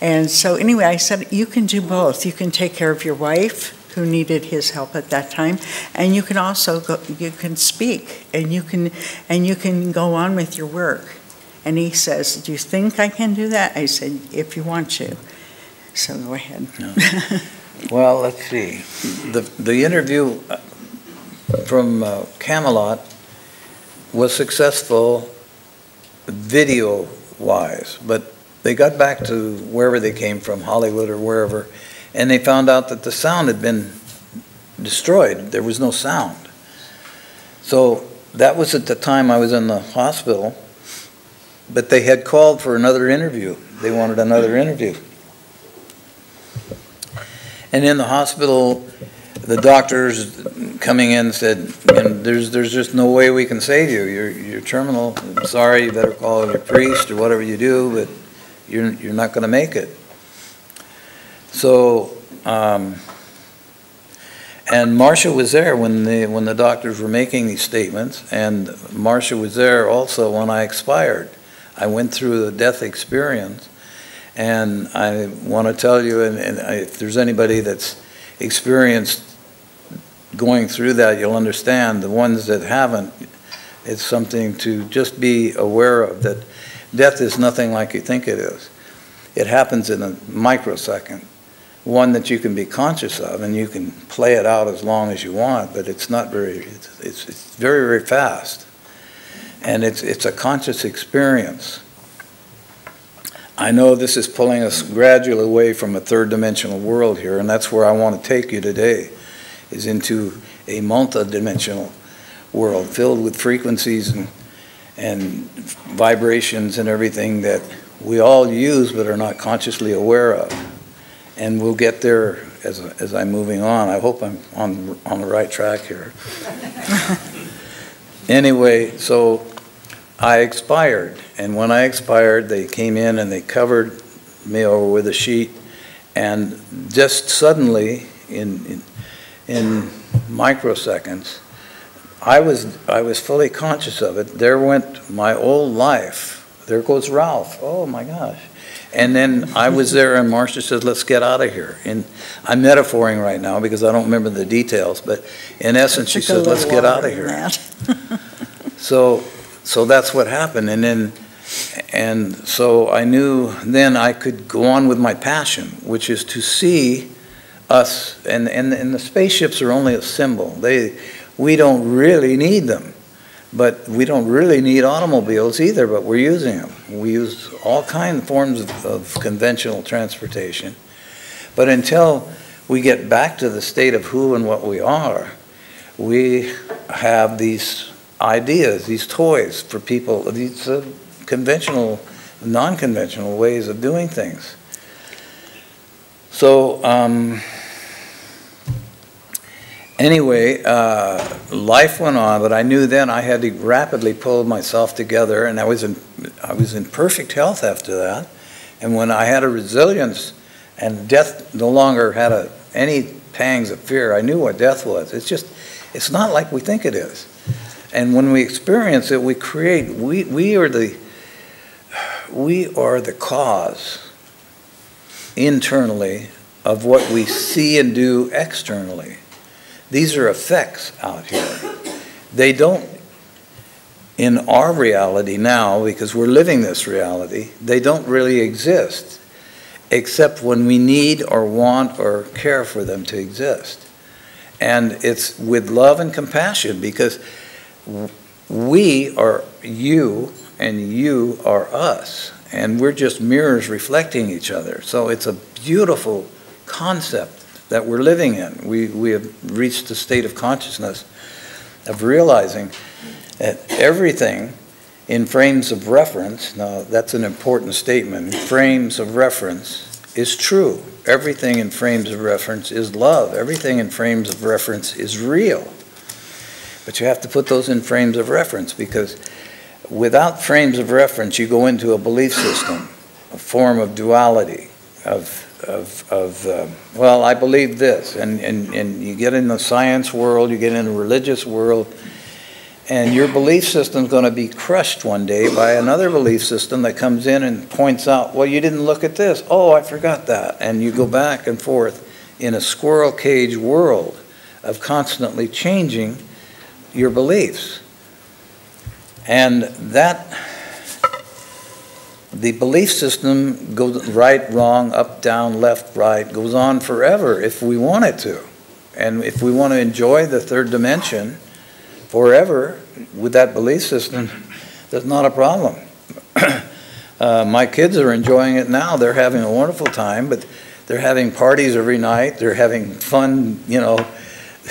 And so anyway, I said, you can do both. You can take care of your wife, who needed his help at that time, and you can also go, you can speak, and you can, and you can go on with your work. And he says, do you think I can do that? I said, if you want to. So go ahead. Well, let's see. The, the interview uh, from uh, Camelot was successful video-wise, but they got back to wherever they came from, Hollywood or wherever, and they found out that the sound had been destroyed. There was no sound. So that was at the time I was in the hospital, but they had called for another interview. They wanted another interview. And in the hospital, the doctors coming in said, "And there's, there's just no way we can save you. You're, you're terminal. I'm sorry, you better call your priest or whatever you do, but you're, you're not going to make it. So, um, and Marsha was there when the, when the doctors were making these statements, and Marsha was there also when I expired. I went through the death experience, and I want to tell you, and, and I- if there's anybody that's experienced going through that, you'll understand. The ones that haven't, it's something to just be aware of, that death is nothing like you think it is. It happens in a microsecond, one that you can be conscious of, and you can play it out as long as you want, but it's not very, it's, it's it's very, very fast. And it's, it's a conscious experience. I know this is pulling us gradually away from a third dimensional world here, and that's where I want to take you today, is into a multi-dimensional world filled with frequencies and, and vibrations and everything that we all use but are not consciously aware of. And we'll get there as, as I'm moving on. I hope I'm on, on the right track here. *laughs* Anyway, so I expired, and when I expired, they came in and they covered me over with a sheet, and just suddenly, in, in, in microseconds, I was, I was fully conscious of it. There went my old life. There goes Ralph. Oh my gosh. And then I was there and Marsha said, let's get out of here. And I'm metaphoring right now because I don't remember the details, but in essence, she said, let's get out of here. *laughs* So, so that's what happened, and then, and so I knew then I could go on with my passion, which is to see us, and, and, and the spaceships are only a symbol. They, we don't really need them, but we don't really need automobiles either, but we're using them. We use all kinds of forms of, of conventional transportation. But until we get back to the state of who and what we are, we have these ideas, these toys for people, these uh, conventional, non-conventional ways of doing things. So, um, anyway, uh, life went on, but I knew then I had to rapidly pull myself together, and I was in, I was in perfect health after that. And when I had a resilience, and death no longer had a, any pangs of fear, I knew what death was. It's just, it's not like we think it is. And when we experience it, we create, we, we are the, we are the cause internally of what we see and do externally. These are effects out here. They don't, in our reality now, because we're living this reality, they don't really exist, except when we need or want or care for them to exist. And it's with love and compassion, because we are you and you are us. And we're just mirrors reflecting each other. So it's a beautiful concept that we're living in. We, we have reached a state of consciousness of realizing that everything in frames of reference, now that's an important statement, frames of reference is true. Everything in frames of reference is love. Everything in frames of reference is real. But you have to put those in frames of reference because without frames of reference, you go into a belief system, a form of duality, of, of, of uh, well, I believe this. And, and, and you get in the science world, you get in the religious world, and your belief system is going to be crushed one day by another belief system that comes in and points out, well, you didn't look at this. Oh, I forgot that. And you go back and forth in a squirrel cage world of constantly changing your beliefs. And that, the belief system goes right, wrong, up, down, left, right, goes on forever if we want it to. And if we want to enjoy the third dimension forever with that belief system, that's not a problem. *clears throat* uh, my kids are enjoying it now. They're having a wonderful time, but they're having parties every night. They're having fun, you know,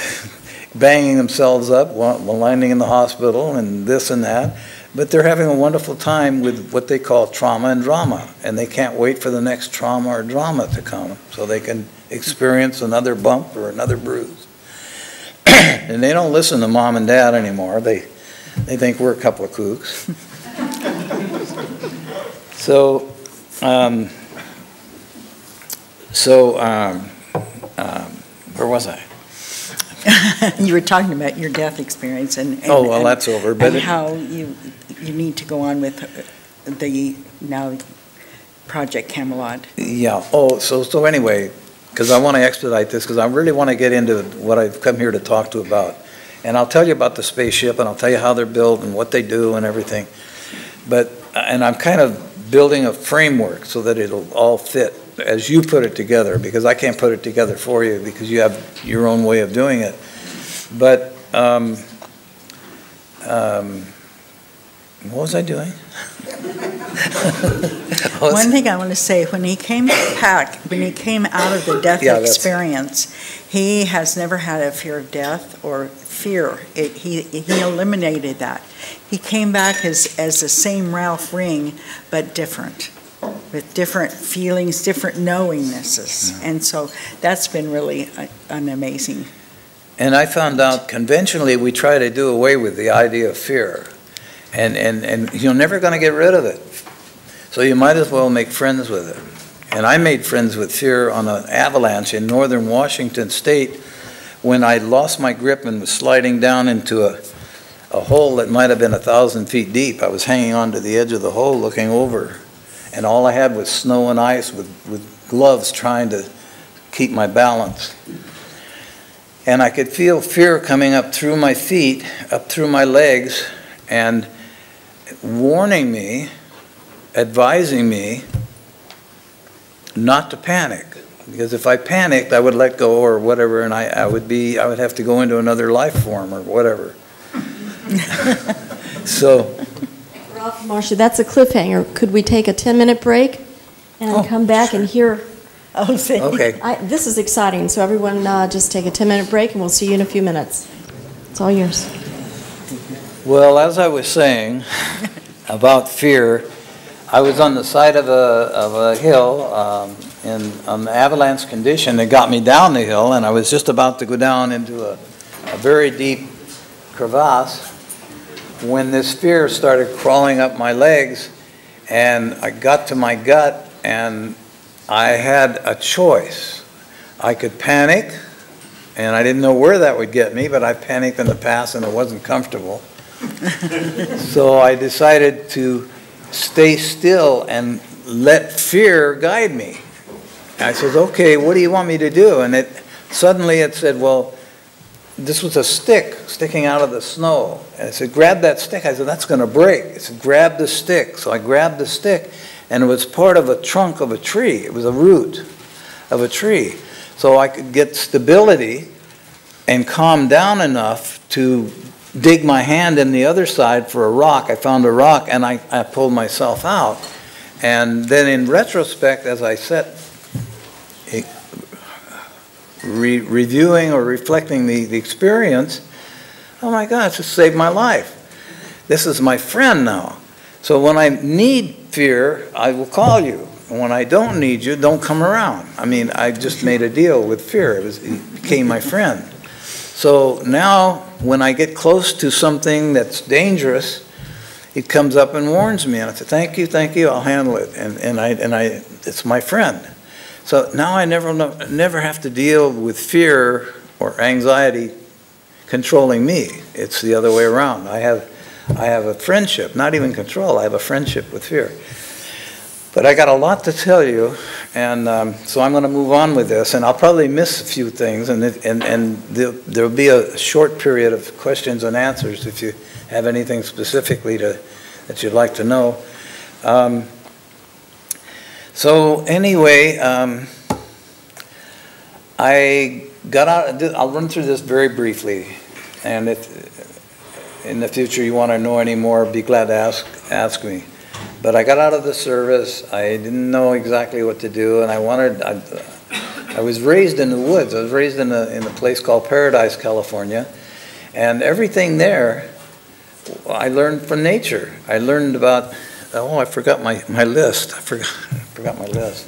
*laughs* banging themselves up while landing in the hospital and this and that. But they're having a wonderful time with what they call trauma and drama. And they can't wait for the next trauma or drama to come so they can experience another bump or another bruise. *clears throat* and they don't listen to mom and dad anymore. They, they think we're a couple of kooks. *laughs* so, um, so um, um, where was I? *laughs* You were talking about your death experience and. and- Oh, well, and- that's over, but it- how you, you need to go on with the, now, Project Camelot. Yeah, oh, so, so anyway, because I want to expedite this, because I really want to get into what I've come here to talk to about. And I'll tell you about the spaceship, and I'll tell you how they're built and what they do and everything. But, and I'm kind of building a framework so that it'll all fit as you put it together, because I can't put it together for you, because you have your own way of doing it. But, um, um, what was I doing? *laughs* One thing I want to say, when he came back, when he came out of the death Yeah, experience, he has never had a fear of death or fear. It- He, he eliminated that. He came back as, as the same Ralph Ring, but different, with different feelings, different knowingnesses. And so that's been really a- an amazing, And I found out conventionally, we try to do away with the idea of fear. And, and, and you're never going to get rid of it. So you might as well make friends with it. And I made friends with fear on an avalanche in northern Washington state when I lost my grip and was sliding down into a, a hole that might have been a thousand feet deep. I was hanging onto the edge of the hole looking over. And all I had was snow and ice with, with gloves trying to keep my balance. And I could feel fear coming up through my feet, up through my legs, and warning me, advising me not to panic. Because if I panicked, I would let go or whatever, and I, I would be, I would have to go into another life form or whatever. *laughs* so, Ralph, Marcia, that's a cliffhanger. Could we take a 10-minute break and Oh, come back and hear? *laughs* I'll say. okay. I- This is exciting, so everyone uh, just take a 10-minute break, and we'll see you in a few minutes. It's all yours. Well, as I was saying about fear, I was on the side of a, of a hill um, in an avalanche condition that got me down the hill, and I was just about to go down into a, a very deep crevasse when this fear started crawling up my legs, and I got to my gut, and I had a choice. I could panic, and I didn't know where that would get me, but I panicked in the past and it wasn't comfortable. *laughs* so I decided to stay still and let fear guide me. I said, okay, what do you want me to do? And it suddenly it said, well, this was a stick sticking out of the snow. And I said, grab that stick. I said, that's going to break. It said, grab the stick. So I grabbed the stick, and it was part of a trunk of a tree. It was a root of a tree. So I could get stability and calm down enough to dig my hand in the other side for a rock. I found a rock, and I, I pulled myself out. And then in retrospect, as I sat re- reviewing or reflecting the, the experience, oh my God, just saved my life. This is my friend now. So when I need fear, I will call you. And when I don't need you, don't come around. I mean, I just made a deal with fear. It, was, it became my friend. So now, when I get close to something that's dangerous, it comes up and warns me. And I say, thank you, thank you, I'll handle it. And, and, I, and I, it's my friend. So now I never, never have to deal with fear or anxiety controlling me. It's the other way around. I have, I have a friendship, not even control, I have a friendship with fear. But I got a lot to tell you, and um, so I'm going to move on with this, and I'll probably miss a few things, and, and, and there, there'll be a short period of questions and answers if you have anything specifically to, that you'd like to know. Um, so anyway, um, I got out, I'll run through this very briefly, and if in the future you want to know any more, be glad to ask, ask me. But I got out of the service, I didn't know exactly what to do, and I wanted, I, I was raised in the woods, I was raised in a, in a place called Paradise, California, and everything there, I learned from nature. I learned about, oh, I forgot my, my list, I forgot, I *laughs* forgot my list.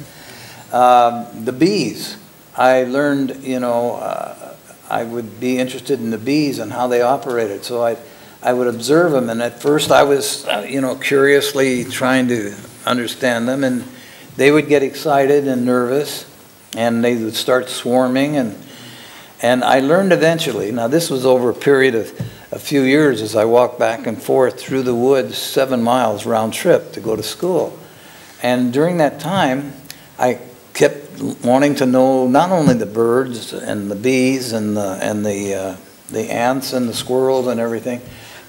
Um, the bees, I learned, you know, uh, I would be interested in the bees and how they operated, so I, I would observe them, and at first I was, uh, you know, curiously trying to understand them, and they would get excited and nervous, and they would start swarming, and and I learned eventually. Now this was over a period of a few years as I walked back and forth through the woods, seven miles round trip to go to school, and during that time, I kept wanting to know not only the birds and the bees and the and the uh, the ants and the squirrels and everything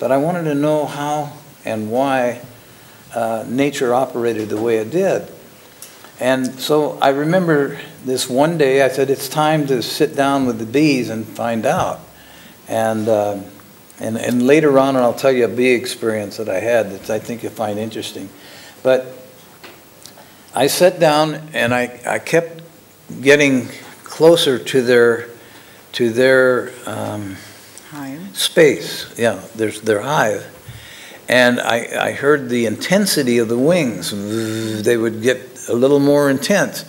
but I wanted to know how and why uh, nature operated the way it did. And so I remember this one day, I said, it's time to sit down with the bees and find out. And, uh, and, and later on, I'll tell you a bee experience that I had that I think you'll find interesting. But I sat down and I, I kept getting closer to their, to their um, space. Yeah, there's their hive. And I, I heard the intensity of the wings. They would get a little more intense.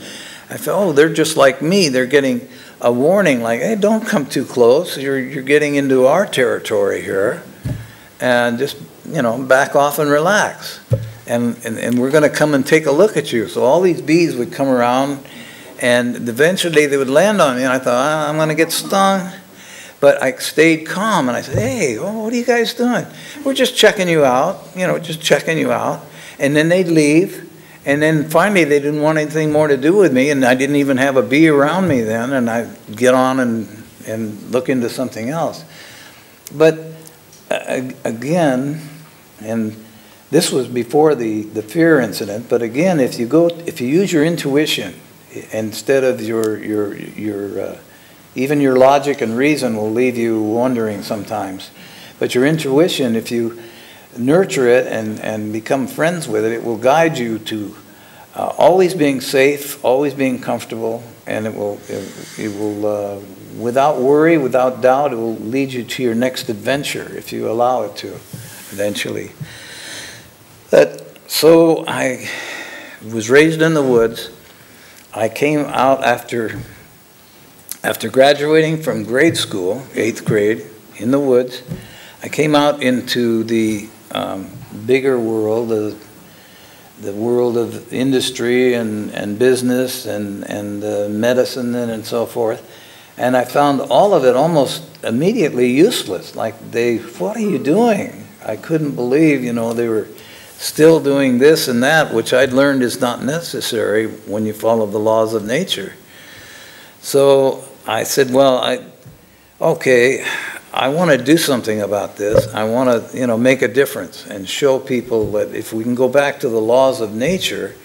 I thought, oh, they're just like me. They're getting a warning like, hey, don't come too close. You're, you're getting into our territory here. And just, you know, back off and relax. And, and, and we're going to come and take a look at you. So all these bees would come around, and eventually they would land on me. And I thought, ah, I'm going to get stung. But I stayed calm and I said, hey, oh, what are you guys doing? We're just checking you out, you know, just checking you out. And then they'd leave And then finally, they didn't want anything more to do with me, and I didn't even have a bee around me then, and I'd get on and, and look into something else. But uh, again, and this was before the, the fear incident, but again, if you go, if you use your intuition instead of your, your, your, uh, even your logic and reason will leave you wondering sometimes. But your intuition, if you nurture it and, and become friends with it, it will guide you to uh, always being safe, always being comfortable, and it will, it, it will uh, without worry, without doubt, it will lead you to your next adventure if you allow it to eventually. But, so I was raised in the woods. I came out after, after graduating from grade school, eighth grade, in the woods. I came out into the um, bigger world, the, the world of industry and, and business and, and uh, medicine and, and so forth. And I found all of it almost immediately useless. Like they, what are you doing? I couldn't believe, you know, they were still doing this and that, which I'd learned is not necessary when you follow the laws of nature. So I said, well, I, okay, I want to do something about this. I want to, you know, make a difference and show people that if we can go back to the laws of nature,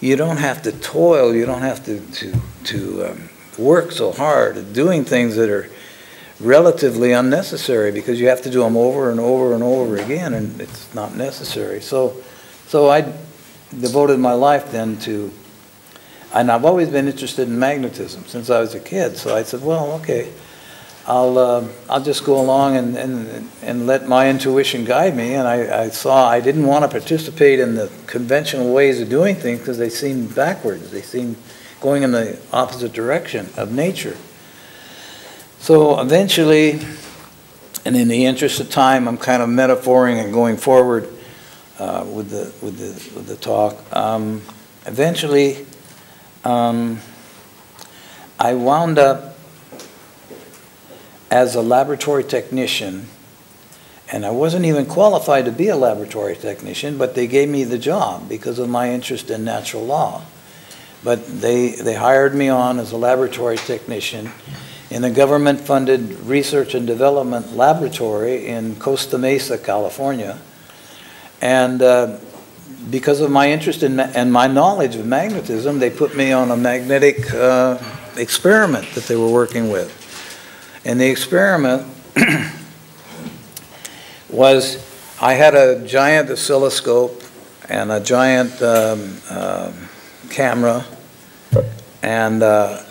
you don't have to toil, you don't have to, to, to um, work so hard doing things that are relatively unnecessary because you have to do them over and over and over again and it's not necessary. So, so I devoted my life then to, and I've always been interested in magnetism since I was a kid. So I said, well, okay, I'll, uh, I'll just go along and, and, and let my intuition guide me. And I, I saw I didn't want to participate in the conventional ways of doing things because they seemed backwards. They seemed going in the opposite direction of nature. So eventually, and in the interest of time, I'm kind of metaphoring and going forward uh, with, the, with, the, with the talk. Um, eventually, um, I wound up as a laboratory technician, and I wasn't even qualified to be a laboratory technician, but they gave me the job because of my interest in natural law. But they, they hired me on as a laboratory technician in a government-funded research and development laboratory in Costa Mesa, California. And uh, because of my interest in and my knowledge of magnetism, they put me on a magnetic uh, experiment that they were working with. And the experiment *clears throat* was I had a giant oscilloscope and a giant um, uh, camera, and uh,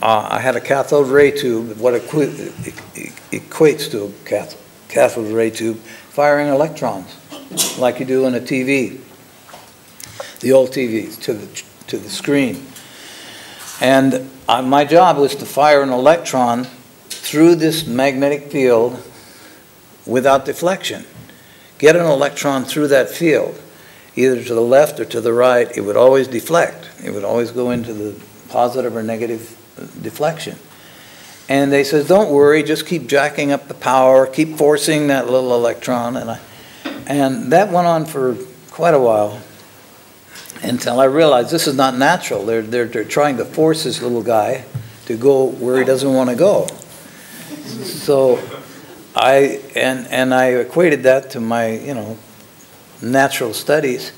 uh, I had a cathode ray tube, what equates to a cathode, cathode ray tube, firing electrons like you do in a TV, the old TVs, to the, to the screen. And uh, my job was to fire an electron through this magnetic field without deflection. Get an electron through that field, either to the left or to the right, it would always deflect. It would always go into the positive or negative uh, deflection. And they said, don't worry, just keep jacking up the power, keep forcing that little electron. And, I, and that went on for quite a while until I realized this is not natural. They're, they're, they're trying to force this little guy to go where he doesn't want to go. So I, and, and I equated that to my, you know, natural studies.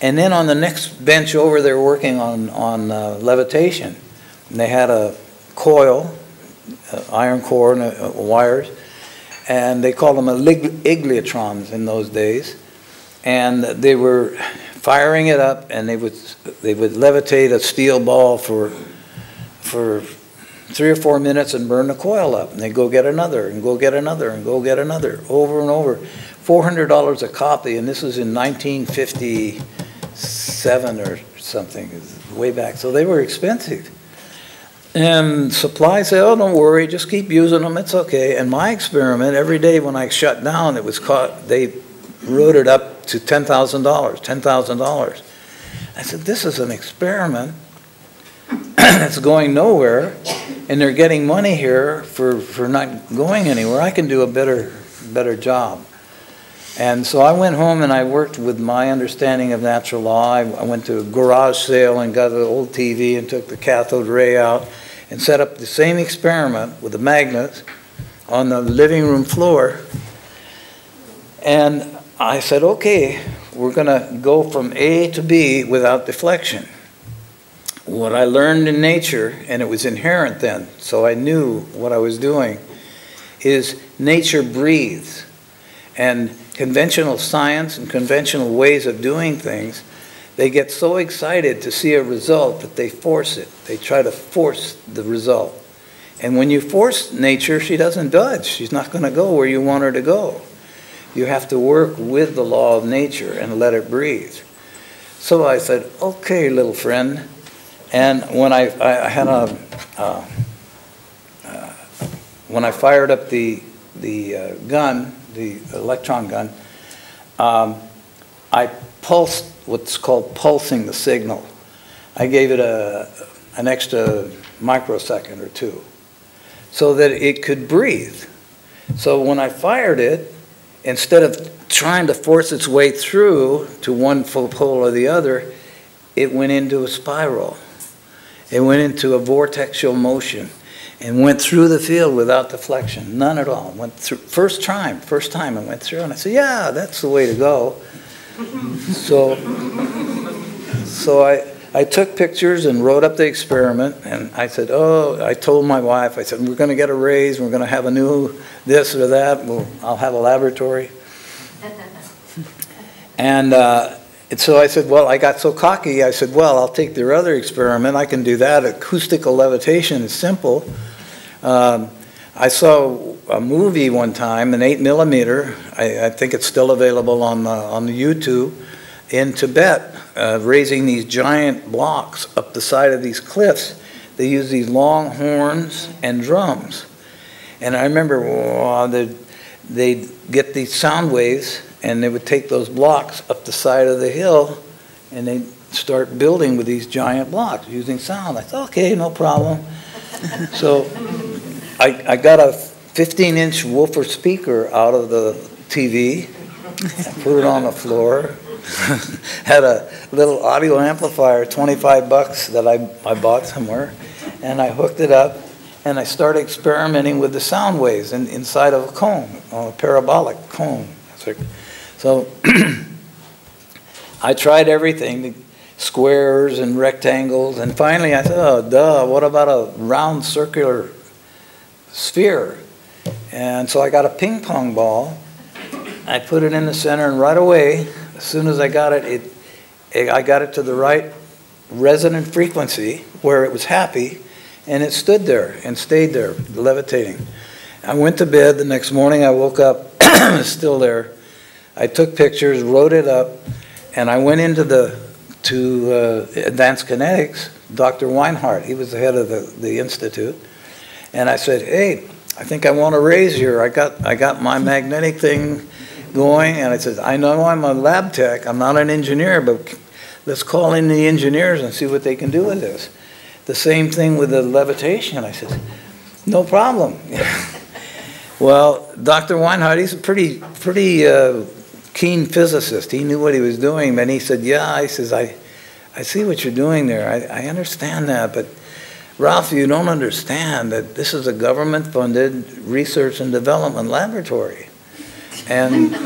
And then on the next bench over, they're working on, on uh, levitation. And they had a coil, uh, iron core and uh, wires, and they called them igliotrons in those days. And they were firing it up, and they would they would levitate a steel ball for for three or four minutes and burn the coil up, and they go get another, and go get another, and go get another, over and over. Four hundred dollars a copy, and this was in 1957 or something, way back. So they were expensive. And supply say, oh, don't worry, just keep using them, it's okay. And my experiment, every day when I shut down, it was caught, they wrote it up to $10,000, $10,000. I said, this is an experiment *clears throat* that's going nowhere, and they're getting money here for, for not going anywhere. I can do a better, better job. And so I went home and I worked with my understanding of natural law. I I went to a garage sale and got an old TV and took the cathode ray out and set up the same experiment with the magnets on the living room floor. And I said, okay, we're going to go from A to B without deflection. What I learned in nature, and it was inherent then, so I knew what I was doing, is nature breathes. And conventional science and conventional ways of doing things, they get so excited to see a result that they force it. They try to force the result. And when you force nature, she doesn't budge. She's not going to go where you want her to go. You have to work with the law of nature and let it breathe. So I said, okay, little friend. And when I, I had a, uh, uh, when I fired up the, the uh, gun, the electron gun, um, I pulsed what's called pulsing the signal. I gave it a, an extra microsecond or two so that it could breathe. So when I fired it, instead of trying to force its way through to one full pole or the other, it went into a spiral. It went into a vortexual motion and went through the field without deflection, none at all. Went through first time, first time it went through, and I said, "Yeah, that's the way to go." *laughs* so, so I I took pictures and wrote up the experiment, and I said, "Oh," I told my wife, I said, "We're going to get a raise. We're going to have a new this or that. We'll, I'll have a laboratory." *laughs* and uh, and so I said, well, I got so cocky, I said, well, I'll take their other experiment. I can do that. Acoustical levitation is simple. Um, I saw a movie one time, an 8 millimeter. I, I think it's still available on the, on the YouTube in Tibet, uh, raising these giant blocks up the side of these cliffs. They use these long horns and drums. And I remember well, they'd, they'd get these sound waves and they would take those blocks up the side of the hill and they'd start building with these giant blocks using sound. I thought, okay, no problem. *laughs* so I, I got a 15 inch woofer speaker out of the TV, put it on the floor, *laughs* had a little audio amplifier, 25 bucks that I, I bought somewhere, and I hooked it up and I started experimenting with the sound waves in, inside of a cone, a parabolic cone. So *clears throat* I tried everything, squares and rectangles, and finally I said, oh, duh, what about a round circular sphere? And so I got a ping pong ball. I put it in the center, and right away, as soon as I got it, it, it I got it to the right resonant frequency where it was happy, and it stood there and stayed there, levitating. I went to bed. The next morning, I woke up, *clears throat* still there. I took pictures, wrote it up, and I went into the to uh, Advanced Kinetics, Dr. Weinhardt. He was the head of the, the institute, and I said, "Hey, I think I want to raise here. I got I got my magnetic thing going, and I said, I know I'm a lab tech. I'm not an engineer, but let's call in the engineers and see what they can do with this." The same thing with the levitation. I said, "No problem." *laughs* well, Dr. Weinhardt, he's a pretty pretty. Uh, keen physicist. He knew what he was doing, and he said, yeah, he says, I, I see what you're doing there. I, I understand that, but Ralph, you don't understand that this is a government-funded research and development laboratory. And *laughs*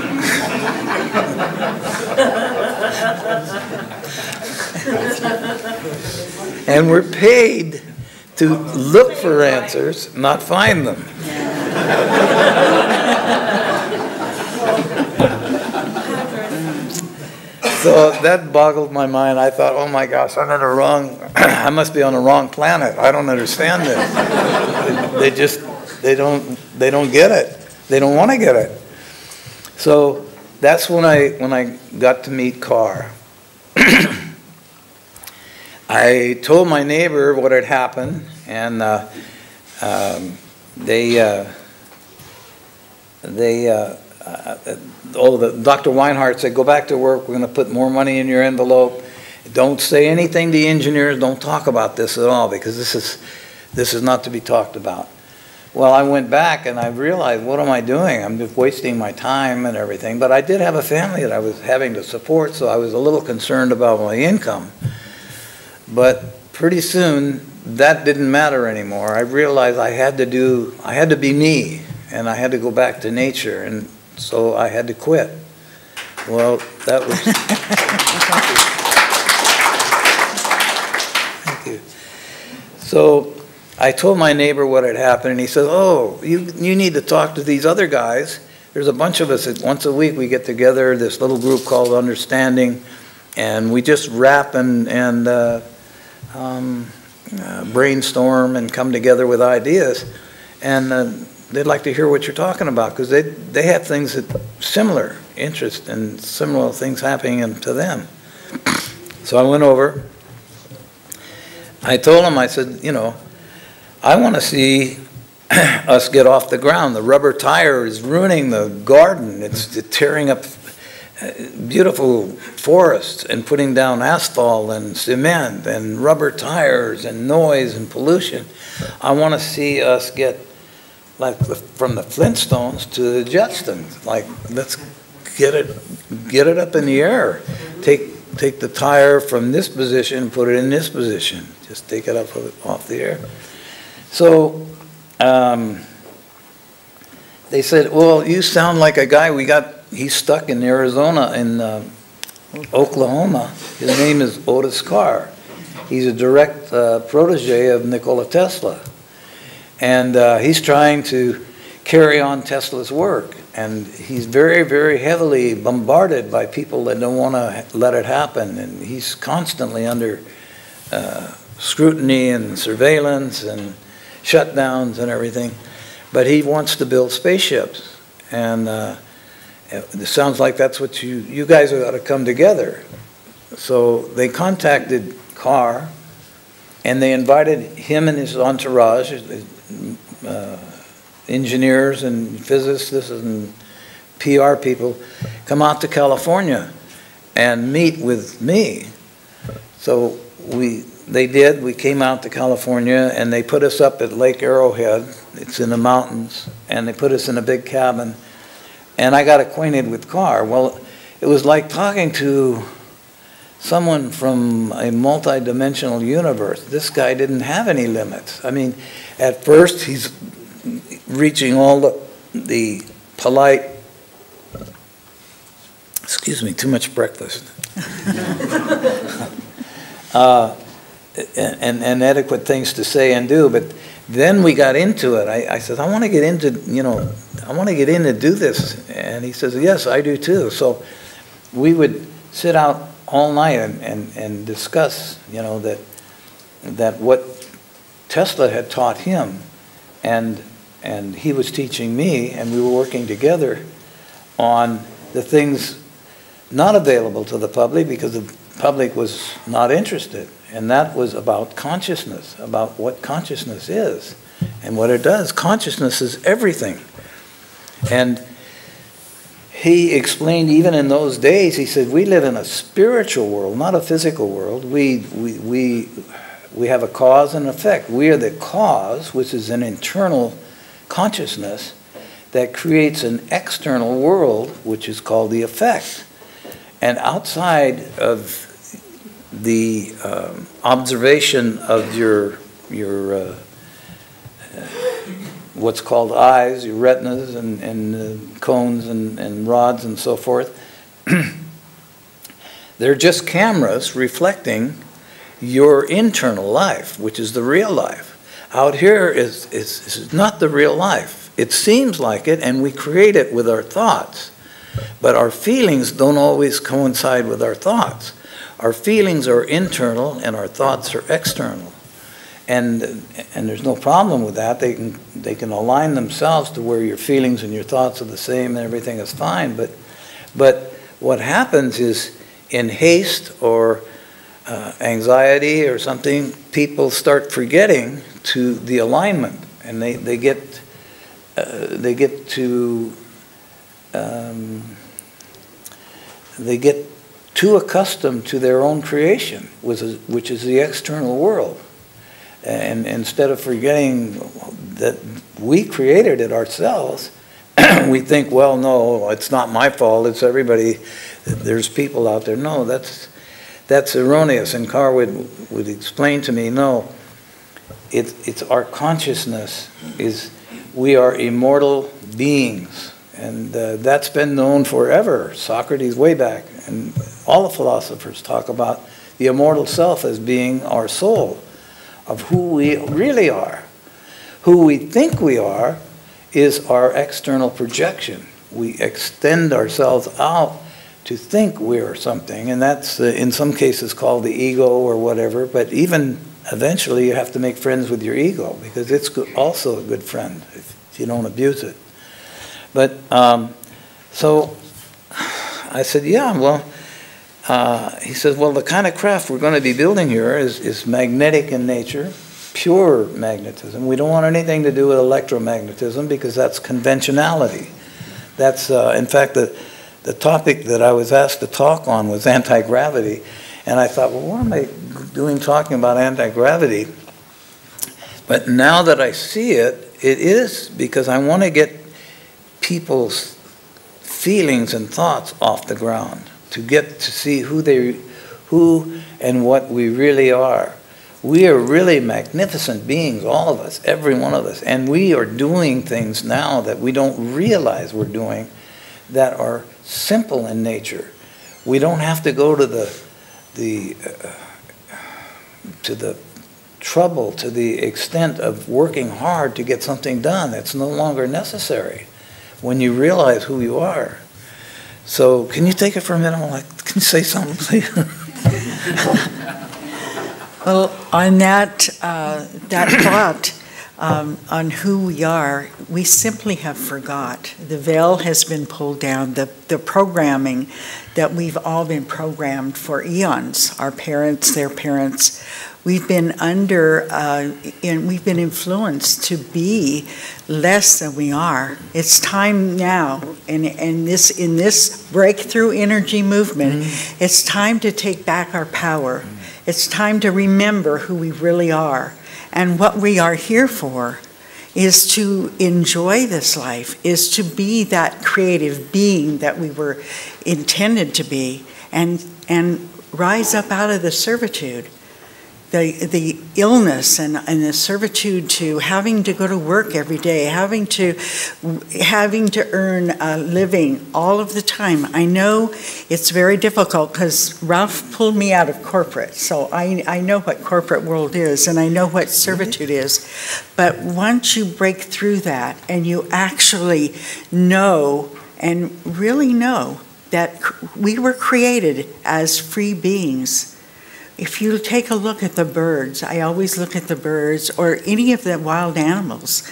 and we're paid to look for answers, not find them. so that boggled my mind. I thought, oh my gosh, I'm on the wrong, *clears throat* I must be on the wrong planet. I don't understand this. they, just, they don't, they don't get it. They don't want to get it. So that's when I, when I got to meet Carr. *clears throat* I told my neighbor what had happened, and uh, um, they, uh, they, uh, uh, oh, the, Dr. Weinhardt said, go back to work. We're going to put more money in your envelope. Don't say anything to the engineers. Don't talk about this at all because this is, this is not to be talked about. Well, I went back and I realized, what am I doing? I'm just wasting my time and everything. But I did have a family that I was having to support, so I was a little concerned about my income. But pretty soon, that didn't matter anymore. I realized I had to do, I had to be me, and I had to go back to nature, and so I had to quit. Well, that was. *laughs* Thank you. So I told my neighbor what had happened, and he said, "Oh, you you need to talk to these other guys. There's a bunch of us. That once a week we get together. This little group called Understanding, and we just rap and and uh, um, uh, brainstorm and come together with ideas. And uh, they'd like to hear what you're talking about because they they have things that similar interest and similar things happening to them. So I went over. I told him, I said, you know, I want to see *clears throat* us get off the ground. The rubber tire is ruining the garden. It's tearing up uh, beautiful forests and putting down asphalt and cement and rubber tires and noise and pollution. I want to see us get like the, from the Flintstones to the Jetsons. Like let's get it get it up in the air. Take take the tire from this position, put it in this position. Just take it up off the air. So um, they said, well, you sound like a guy we got, he's stuck in Arizona, in uh, Oklahoma. His name is Otis Carr. He's a direct uh, protege of Nikola Tesla. And uh, he's trying to carry on Tesla's work. And he's very, very heavily bombarded by people that don't want to let it happen. And he's constantly under uh, scrutiny and surveillance and shutdowns and everything. But he wants to build spaceships. And uh, it sounds like that's what you, you guys got to come together. So they contacted Carr and they invited him and his entourage, uh, engineers and physicists and PR people, come out to California and meet with me. So we they did. We came out to California and they put us up at Lake Arrowhead. It's in the mountains. And they put us in a big cabin. And I got acquainted with Carr. Well, it was like talking to someone from a multi-dimensional universe. This guy didn't have any limits. I mean, at first he's reaching all the, the polite, excuse me, too much breakfast. *laughs* uh, and, and adequate things to say and do. But then we got into it. I, I said, I want to get into, you know, I want to get in and do this. And he says, yes, I do too. So we would sit out all night and, and, and discuss, you know, that, that what Tesla had taught him and, and he was teaching me and we were working together on the things not available to the public because the public was not interested. And that was about consciousness, about what consciousness is and what it does. Consciousness is everything. And he explained even in those days, he said, we live in a spiritual world, not a physical world. We, we, we, we have a cause and effect. We are the cause, which is an internal consciousness that creates an external world, which is called the effect. And outside of the um, observation of your your uh, what's called eyes, your retinas and, and uh, cones and, and rods and so forth. *clears throat* They're just cameras reflecting your internal life, which is the real life. Out here is, is, is not the real life. It seems like it, and we create it with our thoughts. But our feelings don't always coincide with our thoughts. Our feelings are internal and our thoughts are external. And, and there's no problem with that. They can, they can align themselves to where your feelings and your thoughts are the same and everything is fine. But, but what happens is in haste or uh, anxiety or something, people start forgetting to the alignment and they, they get uh, they get to um, they get too accustomed to their own creation, which is, the external world. And instead of forgetting that we created it ourselves, *clears throat* we think, well, no, it's not my fault, it's everybody, there's people out there. No, that's, that's erroneous. And Carr would, would explain to me, no, it, it's our consciousness is, we are immortal beings. And uh, that's been known forever, Socrates way back. And all the philosophers talk about the immortal self as being our soul, of who we really are. Who we think we are is our external projection. We extend ourselves out to think we're something, and that's uh, in some cases called the ego or whatever, but even eventually you have to make friends with your ego because it's also a good friend if you don't abuse it. But um, so *sighs* I said, yeah, well, uh, he says, well, the kind of craft we're going to be building here is, is magnetic in nature, pure magnetism. We don't want anything to do with electromagnetism because that's conventionality. That's, uh, in fact, the, the topic that I was asked to talk on was anti-gravity. And I thought, well, what am I doing talking about anti-gravity? But now that I see it, it is because I want to get people's feelings and thoughts off the ground, to get to see who they, who and what we really are. We are really magnificent beings, all of us, every one of us, and we are doing things now that we don't realize we're doing that are simple in nature. We don't have to go to the the uh, to the trouble, to the extent of working hard to get something done. It's no longer necessary when you realize who you are. So, can you take it for a minute? I'm like, can you say something, please? *laughs* well, on that uh, that thought um, on who we are, we simply have forgot. The veil has been pulled down. The the programming that we've all been programmed for eons. Our parents, their parents. We've been under, uh, and we've been influenced to be less than we are. It's time now, and, and this in this breakthrough energy movement, mm-hmm. it's time to take back our power. Mm-hmm. It's time to remember who we really are and what we are here for is to enjoy this life, is to be that creative being that we were intended to be, and, and rise up out of the servitude. The, the illness and, and the servitude to having to go to work every day, having to, having to earn a living all of the time. I know it's very difficult because Ralph pulled me out of corporate, so I, I know what corporate world is and I know what servitude is. But once you break through that and you actually know and really know that we were created as free beings if you take a look at the birds, I always look at the birds or any of the wild animals,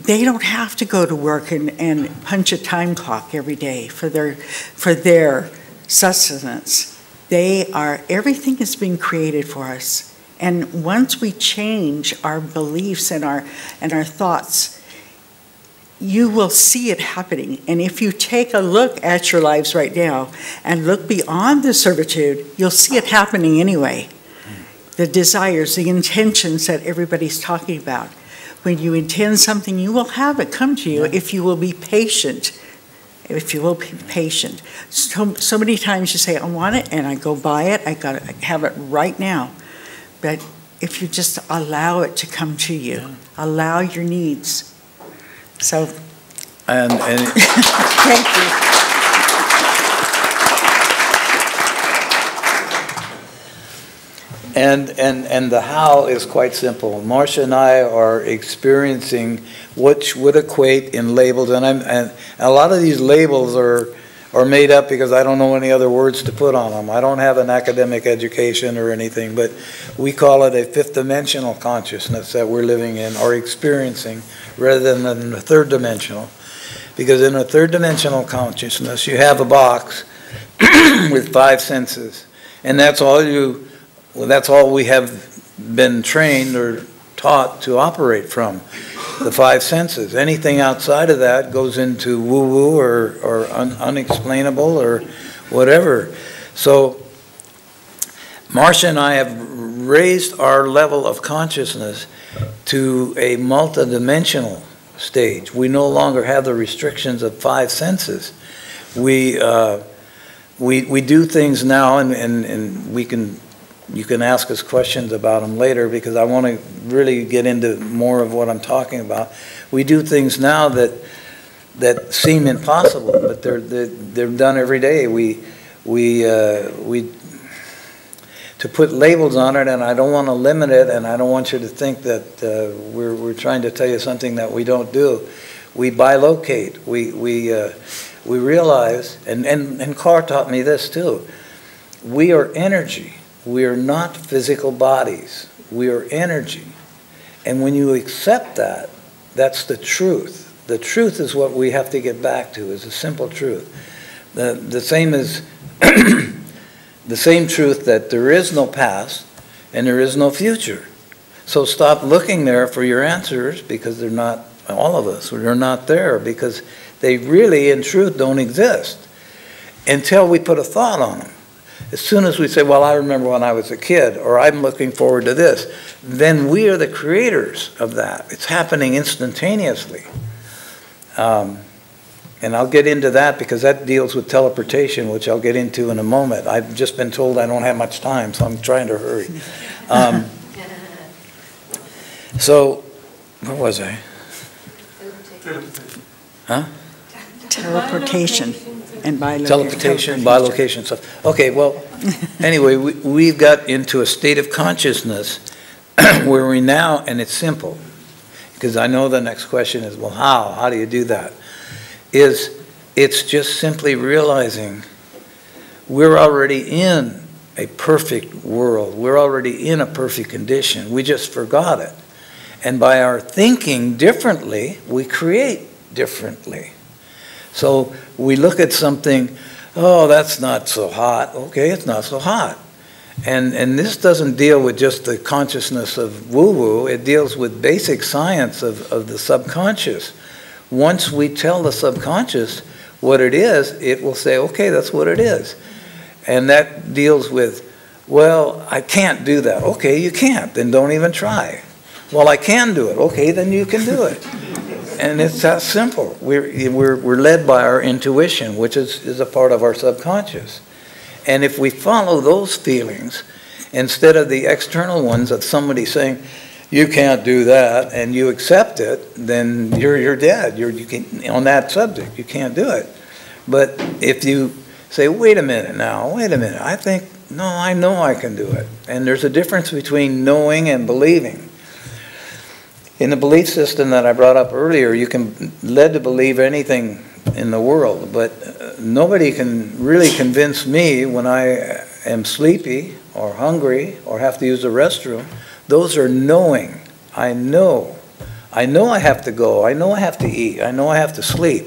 they don't have to go to work and, and punch a time clock every day for their, for their sustenance. They are, everything is being created for us. And once we change our beliefs and our, and our thoughts, you will see it happening. And if you take a look at your lives right now and look beyond the servitude, you'll see it happening anyway. The desires, the intentions that everybody's talking about. When you intend something, you will have it come to you if you will be patient. If you will be patient. So, so many times you say, I want it, and I go buy it, I got to have it right now. But if you just allow it to come to you, allow your needs so, And, and *laughs* thank you. And, and, and the how is quite simple. Marsha and I are experiencing which would equate in labels, and, I'm, and a lot of these labels are, are made up because I don't know any other words to put on them. I don't have an academic education or anything, but we call it a fifth dimensional consciousness that we're living in or experiencing rather than the third dimensional. Because in a third dimensional consciousness, you have a box *clears throat* with five senses. And that's all you, well, that's all we have been trained or taught to operate from, the five senses. Anything outside of that goes into woo-woo or, or un, unexplainable or whatever. So Marsha and I have raised our level of consciousness to a multidimensional stage. We no longer have the restrictions of five senses. We, uh, we, we do things now, and, and, and we can, you can ask us questions about them later because I want to really get into more of what I'm talking about. We do things now that, that seem impossible, but they're, they're, they're done every day. We, we, uh, we, to put labels on it, and I don't want to limit it, and I don't want you to think that uh, we're, we're trying to tell you something that we don't do. We bilocate. We, we, uh, we realize, and, and, and Carr taught me this too, we are energy. We are not physical bodies. We are energy. And when you accept that, that's the truth. The truth is what we have to get back to, is a simple truth. The, the same as *clears throat* the same truth that there is no past and there is no future. So stop looking there for your answers because they're not, all of us, they're not there because they really, in truth, don't exist until we put a thought on them. As soon as we say, well, I remember when I was a kid, or I'm looking forward to this, then we are the creators of that. It's happening instantaneously. Um, and I'll get into that because that deals with teleportation, which I'll get into in a moment. I've just been told I don't have much time, so I'm trying to hurry. Um, *laughs* so, where was I? Huh? Teleportation and bilocation. Teleportation, bilocation stuff. Okay, well, *laughs* anyway, we, we've got into a state of consciousness *clears throat* where we now, and it's simple, because I know the next question is, well, how? How do you do that? is it's just simply realizing we're already in a perfect world. We're already in a perfect condition. We just forgot it. And by our thinking differently, we create differently. So we look at something, oh, that's not so hot. Okay, it's not so hot. And, and this doesn't deal with just the consciousness of woo woo, it deals with basic science of, of the subconscious once we tell the subconscious what it is, it will say, okay, that's what it is. And that deals with, well, I can't do that. Okay, you can't. Then don't even try. Well, I can do it. Okay, then you can do it. *laughs* And it's that simple. We're, we're, we're led by our intuition, which is, is a part of our subconscious. And if we follow those feelings, instead of the external ones of somebody saying, you can't do that and you accept it, then you're, you're dead. You're, you can, on that subject, you can't do it. But if you say, wait a minute now, wait a minute, I think, no, I know I can do it. And there's a difference between knowing and believing. In the belief system that I brought up earlier, you can led to believe anything in the world, but uh, nobody can really convince me when I am sleepy or hungry or have to use the restroom those are knowing. I know. I know I have to go. I know I have to eat. I know I have to sleep.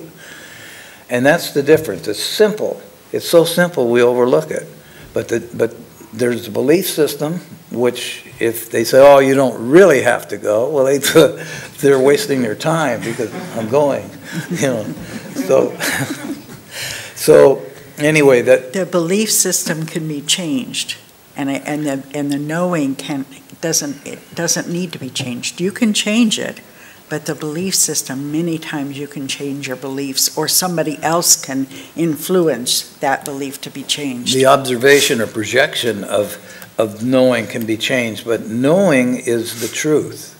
And that's the difference. It's simple. It's so simple we overlook it. But, the, but there's a belief system which if they say, oh, you don't really have to go, well, they, *laughs* they're wasting their time because I'm going. *laughs* You know, so, *laughs* so anyway, that the belief system can be changed, and I, and the and the knowing can doesn't, it doesn't need to be changed. You can change it, but the belief system, many times you can change your beliefs, or somebody else can influence that belief to be changed. The observation or projection of, of knowing can be changed, but knowing is the truth,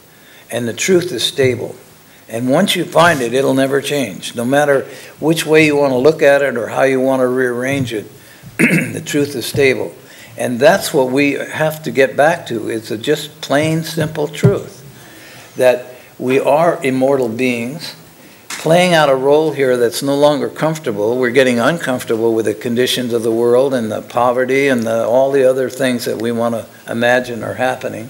and the truth is stable. And once you find it, it'll never change. No matter which way you want to look at it or how you want to rearrange it, *clears throat* the truth is stable. And that's what we have to get back to. It's a just plain, simple truth that we are immortal beings playing out a role here that's no longer comfortable. We're getting uncomfortable with the conditions of the world and the poverty and the, all the other things that we want to imagine are happening.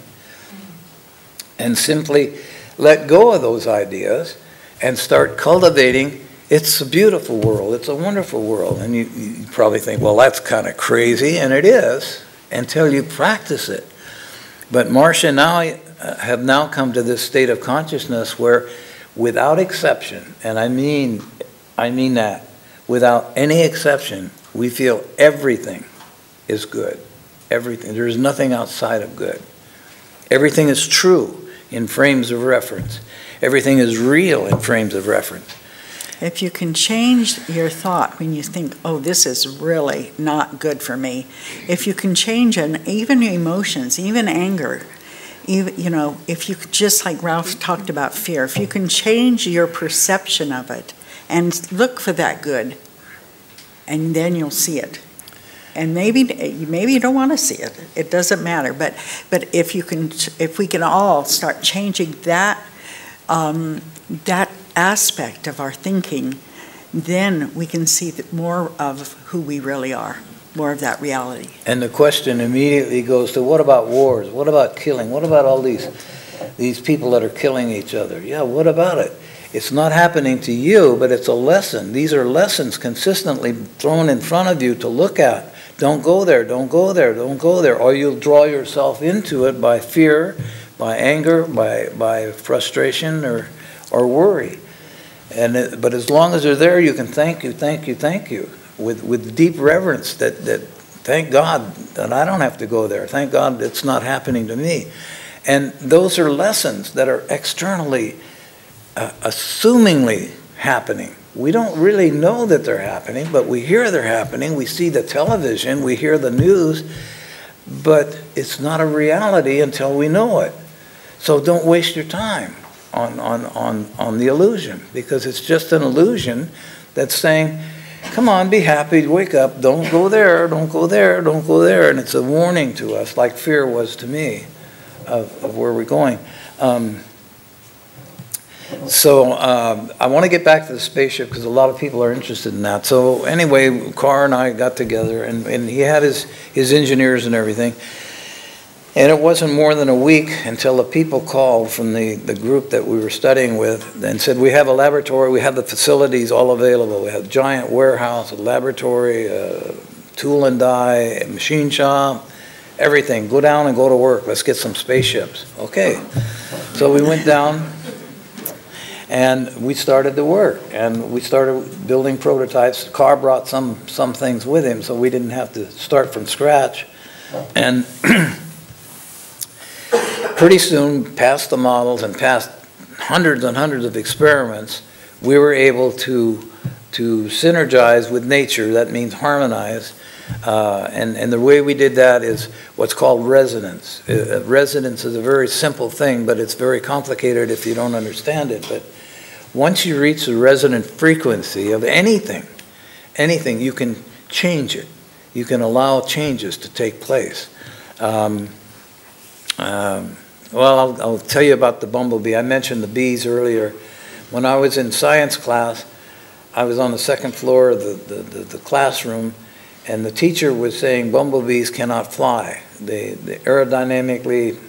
And simply let go of those ideas and start cultivating it's a beautiful world. It's a wonderful world. And you, you probably think, well, that's kind of crazy. And it is until you practice it. But Marsha and I uh, have now come to this state of consciousness where, without exception, and I mean, I mean that, without any exception, we feel everything is good. Everything. There is nothing outside of good. Everything is true. in frames of reference. Everything is real in frames of reference. If you can change your thought when you think, oh, this is really not good for me, if you can change an, even emotions, even anger, even, you know, if you just like Ralph talked about fear, if you can change your perception of it and look for that good, and then you'll see it. And maybe maybe you don't want to see it. It doesn't matter. But but if you can, if we can all start changing that um, that aspect of our thinking, then we can see more of who we really are, more of that reality. And the question immediately goes to what about wars? What about killing? What about all these these people that are killing each other? Yeah, what about it? It's not happening to you, but it's a lesson. These are lessons consistently thrown in front of you to look at. Don't go there, don't go there, don't go there. Or you'll draw yourself into it by fear, by anger, by, by frustration, or, or worry. And it, but as long as they're there, you can thank you, thank you, thank you, with, with deep reverence that, that thank God that I don't have to go there. Thank God it's not happening to me. And those are lessons that are externally, uh, assumingly happening. We don't really know that they're happening, but we hear they're happening. We see the television, we hear the news, but it's not a reality until we know it. So don't waste your time on, on, on, on the illusion because it's just an illusion that's saying, come on, be happy, wake up, don't go there, don't go there, don't go there. And it's a warning to us, like fear was to me, of, of where we're going. Um, so um, I want to get back to the spaceship because a lot of people are interested in that. So anyway, Carr and I got together, and, and he had his, his engineers and everything. And it wasn't more than a week until the people called from the, the group that we were studying with and said, we have a laboratory, we have the facilities all available. We have a giant warehouse, a laboratory, a tool and die, a machine shop, everything. Go down and go to work. Let's get some spaceships. Okay. So we went down and we started to work and we started building prototypes. Carr brought some, some things with him so we didn't have to start from scratch. And *clears throat* pretty soon, past the models and past hundreds and hundreds of experiments, we were able to, to synergize with nature. That means harmonize. Uh, and, and the way we did that is what's called resonance. Uh, resonance is a very simple thing, but it's very complicated if you don't understand it. But once you reach the resonant frequency of anything, anything, you can change it. You can allow changes to take place. Um, um, well, I'll, I'll, tell you about the bumblebee. I mentioned the bees earlier. When I was in science class, I was on the second floor of the, the, the, the classroom, and the teacher was saying bumblebees cannot fly. They, they aerodynamically,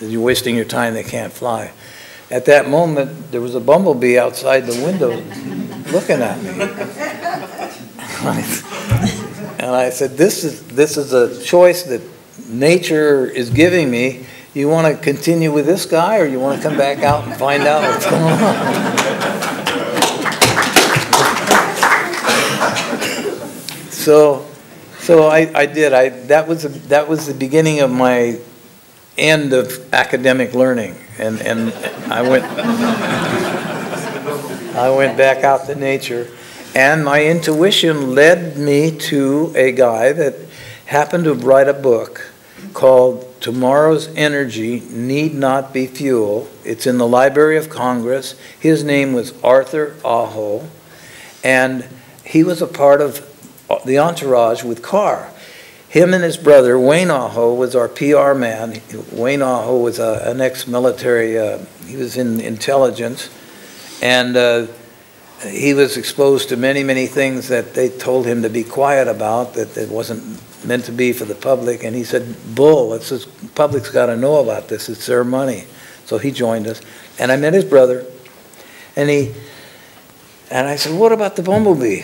you're wasting your time, they can't fly. At that moment, there was a bumblebee outside the window *laughs* looking at me. *laughs* and I said, this is, this is a choice that nature is giving me you want to continue with this guy or you want to come back out and find out what's going on? so, so I, I did. I, that, was a, that was the beginning of my end of academic learning. And, and I, went, I went back out to nature. And my intuition led me to a guy that happened to write a book called Tomorrow's Energy Need Not Be Fuel. It's in the Library of Congress. His name was Arthur Aho, and he was a part of the entourage with Carr. Him and his brother, Wayne Aho, was our PR man. Wayne Aho was a, an ex-military, uh, he was in intelligence, and uh, he was exposed to many, many things that they told him to be quiet about, that it wasn't meant to be for the public. And he said, bull, it's the public's got to know about this. It's their money. So he joined us. And I met his brother. And he, and I said, what about the bumblebee?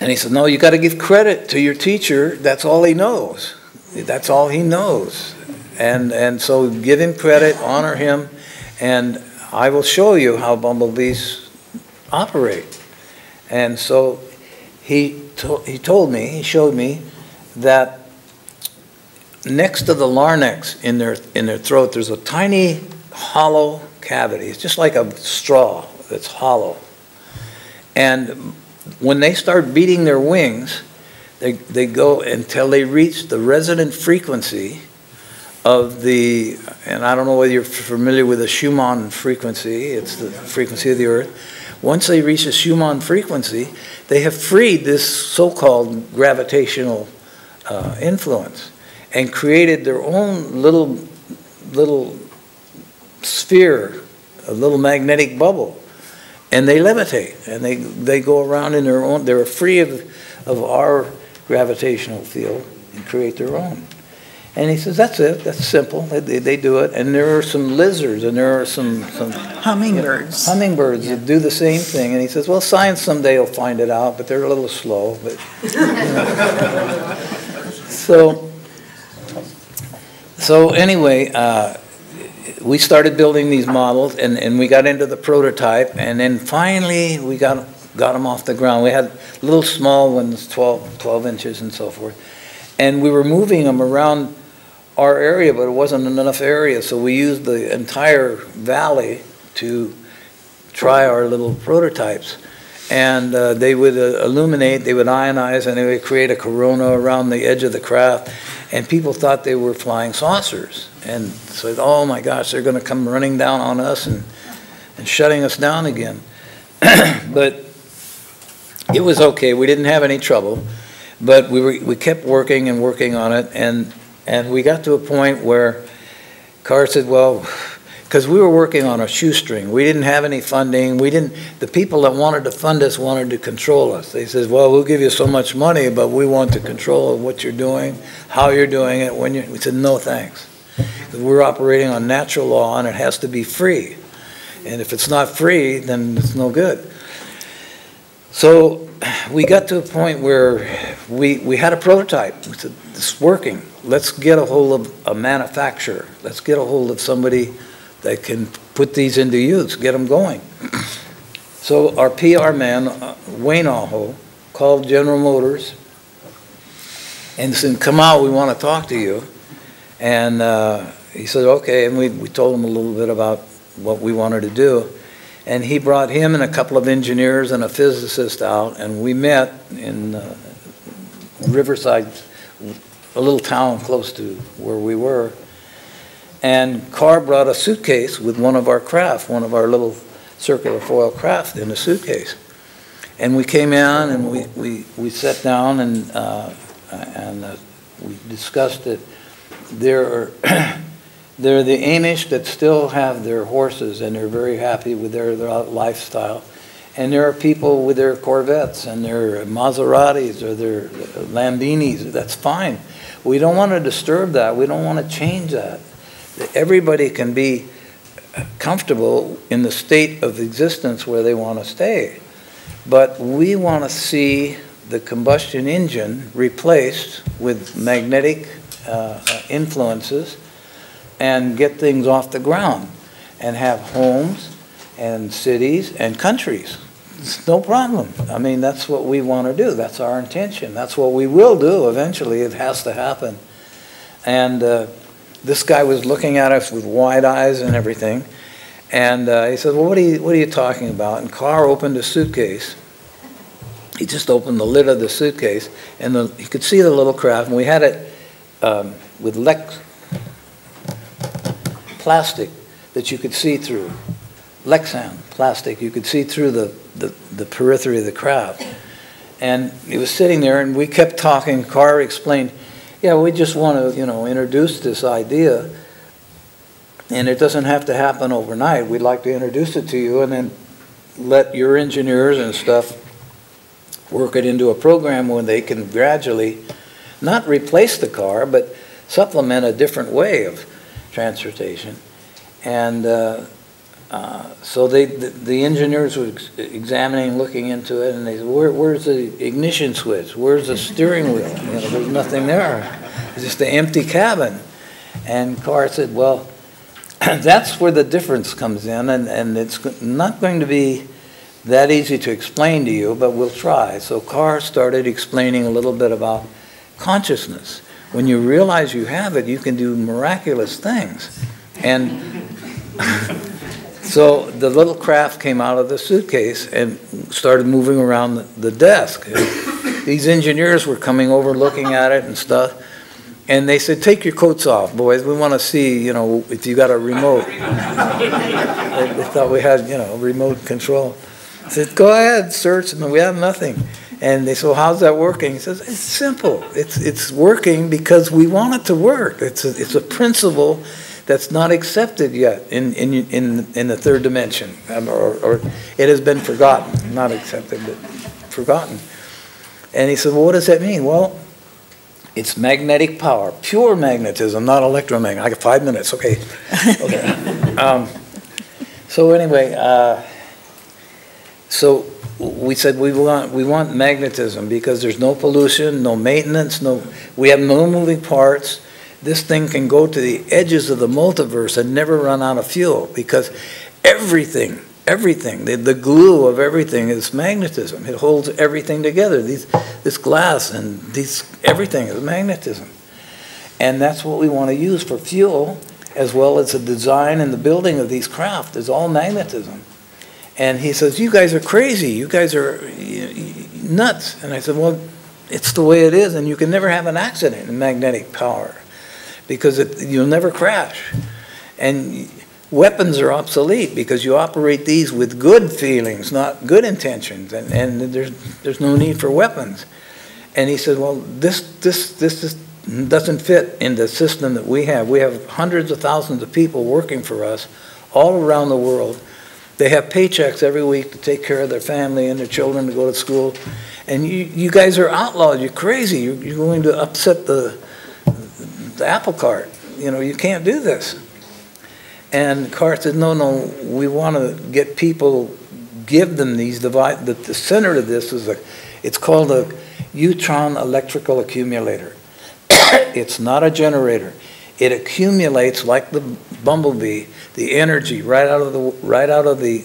And he said, no, you got to give credit to your teacher. That's all he knows. That's all he knows. And, and so give him credit, honor him, and I will show you how bumblebees operate. And so he, to, he told me, he showed me that next to the larynx in their, in their throat, there's a tiny hollow cavity. It's just like a straw that's hollow. And when they start beating their wings, they, they go until they reach the resonant frequency of the, and I don't know whether you're familiar with the Schumann frequency, it's the frequency of the earth. Once they reach the Schumann frequency, they have freed this so-called gravitational uh, influence and created their own little, little sphere, a little magnetic bubble. And they levitate and they, they go around in their own, they're free of, of our gravitational field and create their own. And he says, that's it, that's simple, they, they do it. And there are some lizards and there are some, some Hummingbirds. hummingbirds that do the same thing. And he says, well, science someday will find it out, but they're a little slow. But *laughs* so, so anyway, uh, we started building these models, and, and we got into the prototype, and then finally we got got them off the ground. We had little small ones, 12, 12 inches and so forth, and we were moving them around our area, but it wasn't enough area, so we used the entire valley to try our little prototypes. And uh, they would uh, illuminate, they would ionize, and they would create a corona around the edge of the craft. And people thought they were flying saucers. And said, oh my gosh, they're going to come running down on us and, and shutting us down again. *clears throat* but it was okay. We didn't have any trouble. But we, were, we kept working and working on it. And, and we got to a point where Carr said, well, because we were working on a shoestring. We didn't have any funding. We didn't. The people that wanted to fund us wanted to control us. They said, "Well, we'll give you so much money, but we want to control what you're doing, how you're doing it, when you." We said, "No, thanks." We're operating on natural law, and it has to be free. And if it's not free, then it's no good. So we got to a point where we, we had a prototype. We said, it's working. Let's get a hold of a manufacturer. Let's get a hold of somebody that can put these into use, get them going. So our PR man, uh, Wayne Aho, called General Motors and said, come out, we want to talk to you. And uh, he said, okay, and we, we told him a little bit about what we wanted to do. And he brought him and a couple of engineers and a physicist out, and we met in uh, Riverside, a little town close to where we were. And Carr brought a suitcase with one of our craft, one of our little circular foil craft in a suitcase. And we came in and we, we, we sat down and, uh, and uh, we discussed that there are, *clears throat* there are the Amish that still have their horses and they're very happy with their, their lifestyle. And there are people with their Corvettes and their Maseratis or their Lamborghinis. That's fine. We don't want to disturb that. We don't want to change that everybody can be comfortable in the state of existence where they want to stay. But we want to see the combustion engine replaced with magnetic uh, influences and get things off the ground and have homes and cities and countries. It's no problem. I mean, that's what we want to do. That's our intention. That's what we will do eventually. It has to happen. And uh, this guy was looking at us with wide eyes and everything. And uh, he said, well, what are, you, what are you talking about? And Carr opened a suitcase. He just opened the lid of the suitcase, and the, he could see the little craft. And we had it um, with Lex plastic that you could see through. Lexan plastic, you could see through the, the, the periphery of the craft. And he was sitting there, and we kept talking. Carr explained, yeah, we just want to, you know, introduce this idea. And it doesn't have to happen overnight. We'd like to introduce it to you and then let your engineers and stuff work it into a program where they can gradually not replace the car, but supplement a different way of transportation. And uh, uh, so they, the, the, engineers were examining, looking into it, and they said, Where, where's the ignition switch? Where's the steering wheel? You know, there's nothing there. It's just an empty cabin. And Carr said, well, *clears throat* that's where the difference comes in, and, and it's not going to be that easy to explain to you, but we'll try. So Carr started explaining a little bit about consciousness. When you realize you have it, you can do miraculous things. And *laughs* So the little craft came out of the suitcase and started moving around the- desk. These engineers were coming over, looking at it and stuff, and they said, "Take your coats off, boys, we want to see, you know, if you got a remote." They they thought we had, you know, remote control. I said, "Go ahead, search," and we have nothing. And they said, well, how's that working? He says, it's simple. It's, it's working because we want it to work. It's a, it's a principle that's not accepted yet in, in, in, in the third dimension. Um, Or, or it has been forgotten, not accepted, but forgotten. And he said, well, what does that mean? Well, it's magnetic power, pure magnetism, not electromagnetic. I got five minutes, okay. *laughs* okay. Um, so anyway, uh, so we said we want, we want magnetism because there's no pollution, no maintenance, no, we have no moving parts. This thing can go to the edges of the multiverse and never run out of fuel because everything, everything, the, the glue of everything is magnetism. It holds everything together. These, this glass and these, everything is magnetism. And that's what we want to use for fuel as well as the design and the building of these craft is all magnetism. And he says, you guys are crazy. You guys are nuts. And I said, well, it's the way it is, and you can never have an accident in magnetic power because it, you'll never crash. And weapons are obsolete because you operate these with good feelings, not good intentions, and, and there's, there's no need for weapons. And he said, well, this, this, this, doesn't fit in the system that we have. We have hundreds of thousands of people working for us all around the world they have paychecks every week to take care of their family and their children to go to school. And you, you guys are outlaws. You're crazy. You're, you're going to upset the, the apple cart. You know, you can't do this. And Carr said, no, no, we want to get people, give them these devices. The, the center of this is a, it's called a Utron electrical accumulator. *coughs* it's not a generator. It accumulates like the bumblebee the energy right out of the right out of the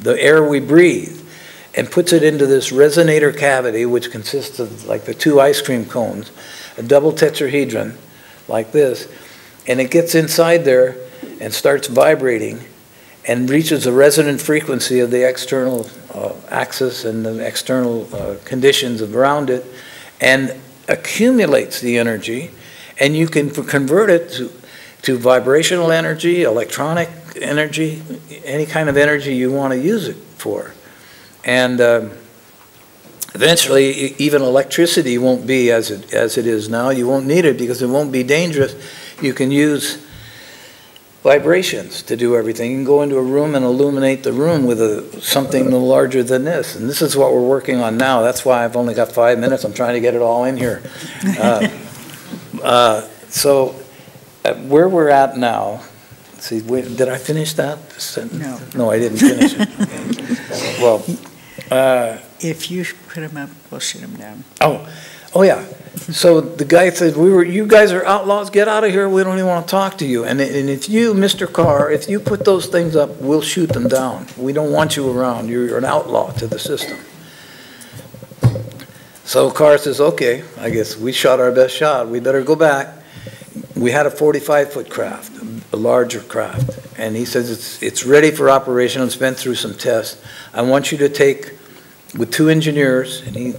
the air we breathe and puts it into this resonator cavity which consists of like the two ice cream cones a double tetrahedron like this and it gets inside there and starts vibrating and reaches the resonant frequency of the external uh, axis and the external uh, conditions around it and accumulates the energy and you can convert it to to vibrational energy, electronic energy, any kind of energy you want to use it for. And um, eventually, even electricity won't be as it, as it is now. You won't need it because it won't be dangerous. You can use vibrations to do everything. You can go into a room and illuminate the room with a, something no larger than this. And this is what we're working on now. That's why I've only got five minutes. I'm trying to get it all in here. *laughs* Uh, uh, so uh, where we're at now, see, wait, did I finish that? No. No, I didn't finish it. *laughs* Well, uh, If you put them up, we'll shoot them down. oh, oh yeah. So the guy said, we were, you guys are outlaws, get out of here, we don't even want to talk to you. And, and if you, Mr. Carr, if you put those things up, we'll shoot them down. We don't want you around, you're an outlaw to the system. So Carr says, okay, I guess we shot our best shot, we better go back we had a 45-foot craft, a larger craft, and he says it's, it's ready for operation. It's been through some tests. I want you to take, with two engineers, and he,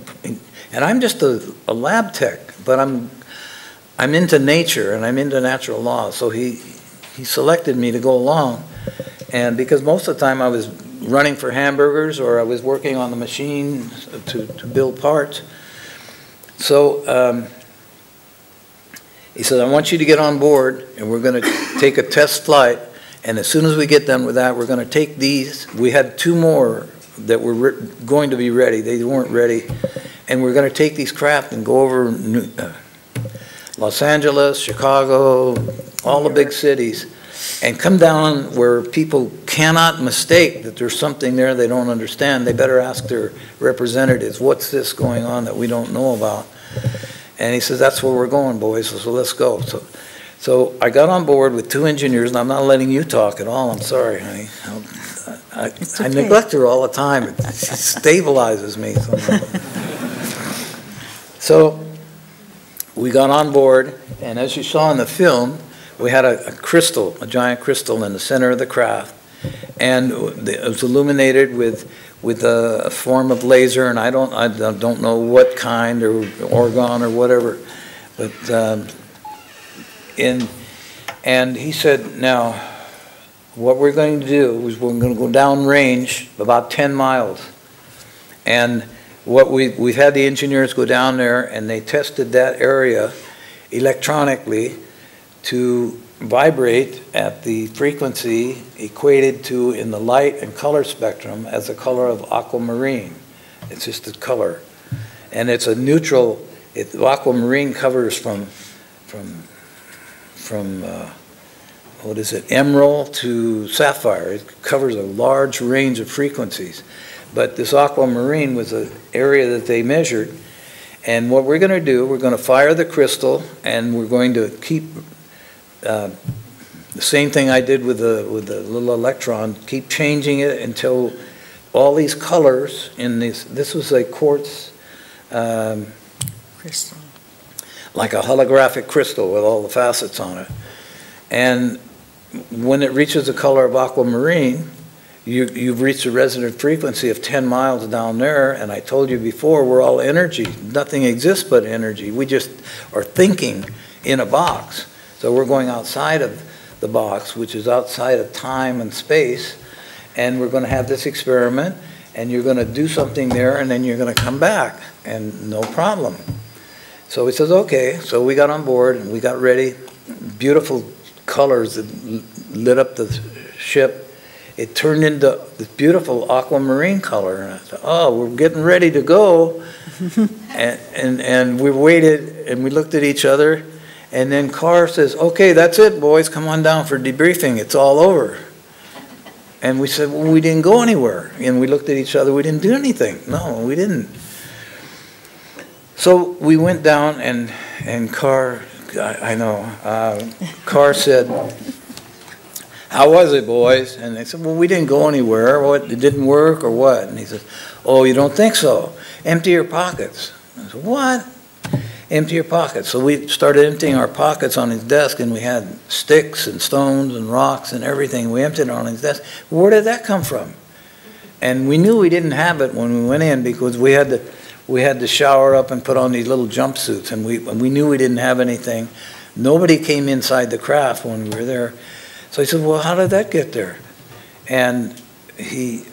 and I'm just a, a lab tech, but I'm, I'm into nature and I'm into natural law. So he, he selected me to go along, and because most of the time I was running for hamburgers or I was working on the machine to, to build parts. So um, he said, I want you to get on board and we're going to take a test flight. And as soon as we get done with that, we're going to take these. We had two more that were going to be ready. They weren't ready. And we're going to take these craft and go over New, uh, Los Angeles, Chicago, all the big cities, and come down where people cannot mistake that there's something there they don't understand. They better ask their representatives, what's this going on that we don't know about? And he says, that's where we're going, boys, so, so let's go. So, so I got on board with two engineers, and I'm not letting you talk at all. I'm sorry, honey. I, I, I neglect her all the time. It stabilizes me. so we got on board, and as you saw in the film, we had a, a crystal, a giant crystal in the center of the craft, and it was illuminated with with a, form of laser, and I don't I don't know what kind or orgone or whatever, but um, in and he said now. What we're going to do is we're going to go down range about 10 miles. And what we, we've had the engineers go down there and they tested that area electronically to vibrate at the frequency equated to in the light and color spectrum as the color of aquamarine. It's just a color. And it's a neutral, it, aquamarine covers from, from, from uh, what is it, emerald to sapphire. It covers a large range of frequencies. But this aquamarine was an area that they measured. And what we're going to do, we're going to fire the crystal, and we're going to keep uh, the same thing I did with the with the little electron. Keep changing it until all these colors in this. This was a quartz. Um, Crystal. like a holographic crystal with all the facets on it. And when it reaches the color of aquamarine, you, you've reached a resonant frequency of 10 miles down there, and I told you before, we're all energy. Nothing exists but energy. We just are thinking in a box. So we're going outside of the box, which is outside of time and space, and we're going to have this experiment, and you're going to do something there, and then you're going to come back, and no problem. So he says, okay. So we got on board, and we got ready. Beautiful colors that lit up the ship. It turned into this beautiful aquamarine color. And I thought, oh, we're getting ready to go. *laughs* and, and, and we waited and we looked at each other. And then Carr says, okay, that's it, boys. Come on down for debriefing. It's all over. And we said, well, we didn't go anywhere. And we looked at each other. We didn't do anything. No, we didn't. So we went down and, and Carr I, I know. Uh, Carr said, how was it, boys? And they said, well, we didn't go anywhere. What, it didn't work or what? And he said, oh, you don't think so? Empty your pockets. I said, what? Empty your pockets. So we started emptying our pockets on his desk, and we had sticks and stones and rocks and everything. We emptied it on his desk. Where did that come from? And we knew we didn't have it when we went in because we had to we had to shower up and put on these little jumpsuits, and we, and we knew we didn't have anything. Nobody came inside the craft when we were there. So I said, well, how did that get there? And he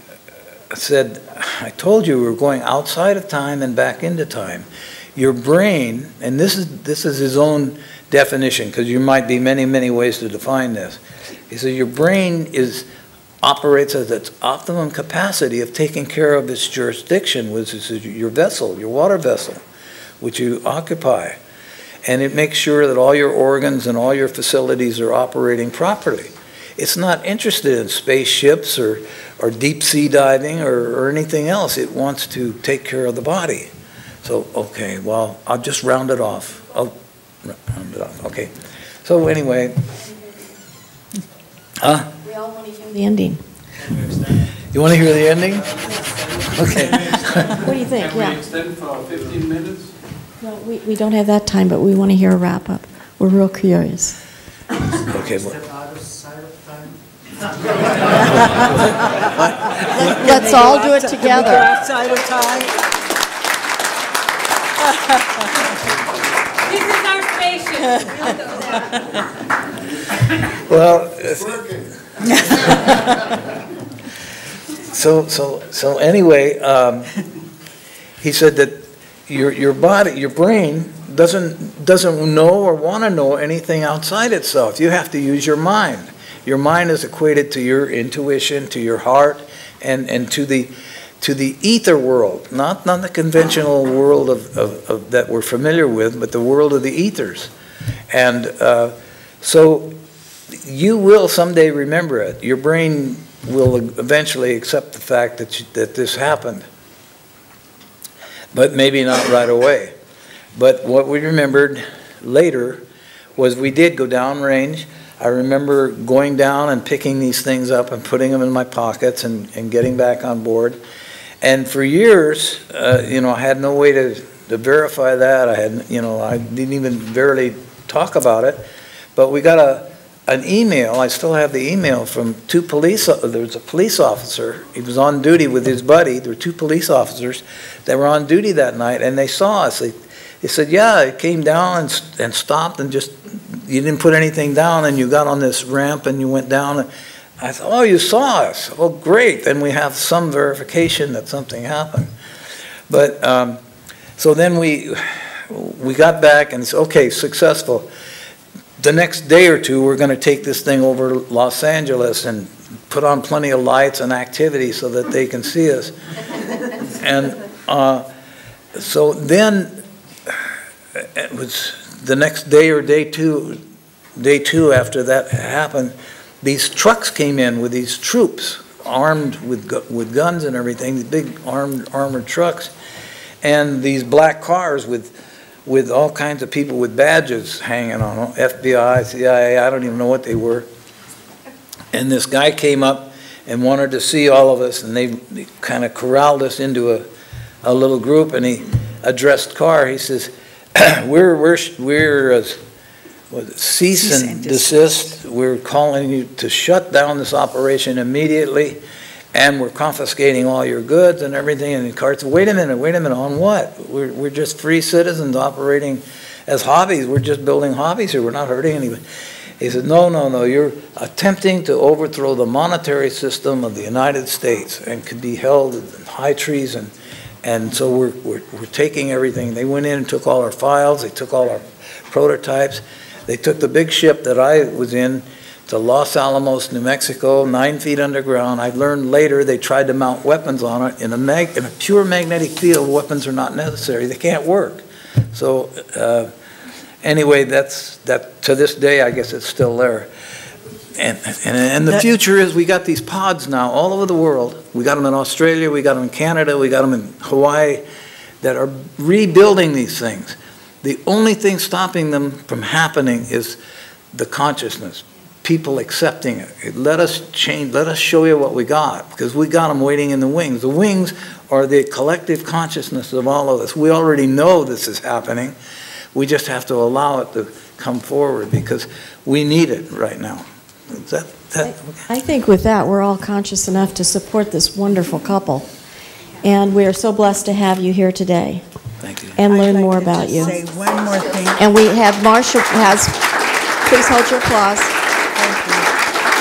said, I told you we were going outside of time and back into time. Your brain, and this is, this is his own definition, because there might be many, many ways to define this. He said, your brain is operates at its optimum capacity of taking care of its jurisdiction, which is your vessel, your water vessel, which you occupy. And it makes sure that all your organs and all your facilities are operating properly. It's not interested in spaceships or, or deep sea diving or, or anything else. It wants to take care of the body. So, okay, well, I'll just round it off. I'll round it off. Okay. So, anyway, huh? We all want to hear the ending. You want to hear the ending? Okay. *laughs* What do you think? Can we Yeah. extend for 15 minutes? No, we, we don't have that time, but we want to hear a wrap-up. We're real curious. Okay. well, *laughs* Let's all do it together. Outside of time. This is our spaceship. *laughs* Well, so, so, so anyway, um, he said that your, your body, your brain doesn't, doesn't know or want to know anything outside itself. You have to use your mind. Your mind is equated to your intuition, to your heart, and, and to the, to the ether world, not, not the conventional world of, of, of that we're familiar with, but the world of the ethers. And uh, so you will someday remember it. Your brain will eventually accept the fact that, you, that this happened, but maybe not right away. But what we remembered later was we did go downrange. I remember going down and picking these things up and putting them in my pockets and, and getting back on board. And for years, uh, you know, I had no way to, to verify that. I had, you know, I didn't even barely talk about it. But we got a, an email, I still have the email from two police, there was a police officer, he was on duty with his buddy, there were two police officers that were on duty that night, and they saw us. They, they said, yeah, it came down and, and stopped and just, you didn't put anything down and you got on this ramp and you went down. I thought, oh, you saw us. Oh, great. Then we have some verification that something happened. But, um, so then we, we got back and said, okay, successful. The next day or two, we're gonna take this thing over to Los Angeles and put on plenty of lights and activity so that they can see us. And, uh, so then, it was the next day or day two, day two after that happened, these trucks came in with these troops, armed with, gu- with guns and everything, these big armed, armored trucks, and these black cars with, with all kinds of people with badges hanging on them, FBI, CIA, I don't even know what they were. And this guy came up and wanted to see all of us, and they kind of corralled us into a, a little group, and he addressed Carr, he says, *clears throat* we're, we're, we're, uh, what is it, cease and desist. We're calling you to shut down this operation immediately, and we're confiscating all your goods and everything. And Carr said, wait a minute, wait a minute, on what? We're, we're just free citizens operating as hobbies. We're just building hobbies here. We're not hurting anybody. He said, no, no, no, you're attempting to overthrow the monetary system of the United States and could be held in high treason. And so we're, we're, we're taking everything. They went in and took all our files, they took all our prototypes. They took the big ship that I was in to Los Alamos, New Mexico, nine feet underground. I learned later they tried to mount weapons on it. In a mag, in a pure magnetic field, weapons are not necessary. They can't work. So, uh, anyway, that's, that, to this day, I guess it's still there. And, and, and the That- future is, we got these pods now all over the world. We got them in Australia, we got them in Canada, we got them in Hawaii, that are rebuilding these things. The only thing stopping them from happening is the consciousness, people accepting it. Let us change, let us show you what we got, because we got them waiting in the wings. The wings are the collective consciousness of all of us. We already know this is happening. We just have to allow it to come forward, because we need it right now. Is that, that, I think with that, we're all conscious enough to support this wonderful couple. And we are so blessed to have you here today thank you. and learn like more to about just you. Say one more thing. And we have Marsha has, please hold your applause.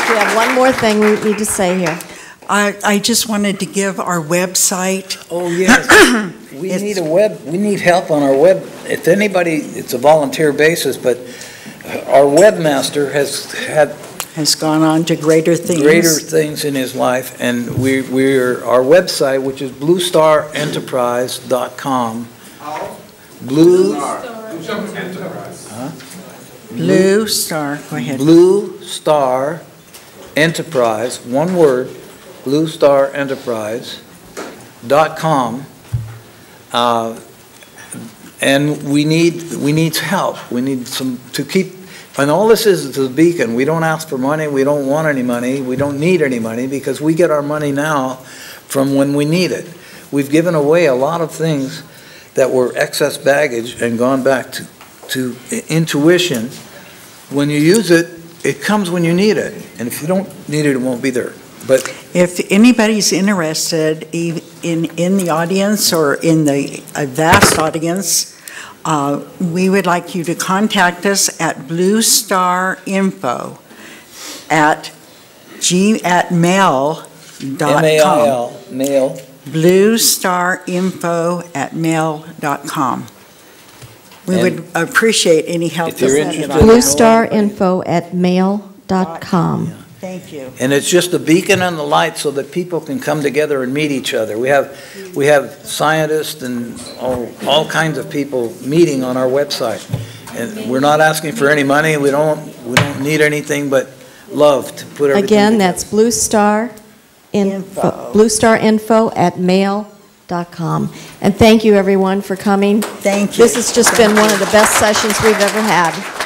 We have one more thing we need to say here. I, I just wanted to give our website, Oh, yes. *coughs* We It's- need a web, we need help on our web. If anybody, it's a volunteer basis, but our webmaster has had has gone on to greater things. greater things in his life, and we, we're, our website, which is bluestarenterprise.com. Blue, Blue Star, go ahead. Blue Star Enterprise, one word, Blue Star Enterprise dot com. Uh, And we need, we need help. We need some, to keep, and all this is, is a beacon. We don't ask for money, we don't want any money, we don't need any money, because we get our money now from when we need it. We've given away a lot of things that were excess baggage and gone back to, to intuition. When you use it, it comes when you need it, and if you don't need it, it won't be there. But If anybody's interested e- in, in the audience or in the a vast audience, uh, we would like you to contact us at Blue Star Info at g, at mail dot com. M-A-I-L, mail, Blue Star Info at mail dot com. We And would appreciate any help. if you're with that. interested- Bluestarinfo at mail.com. Thank you. and it's just a beacon and the light so that people can come together and meet each other. We have, we have scientists and all, all kinds of people meeting on our website. And we're not asking for any money, we don't, we don't need anything but love to put everything Again, together. that's Blue Star Info, blue star Info. bluestarinfo at mail.com. And thank you, everyone, for coming. Thank you. This has just been one of the best sessions we've ever had.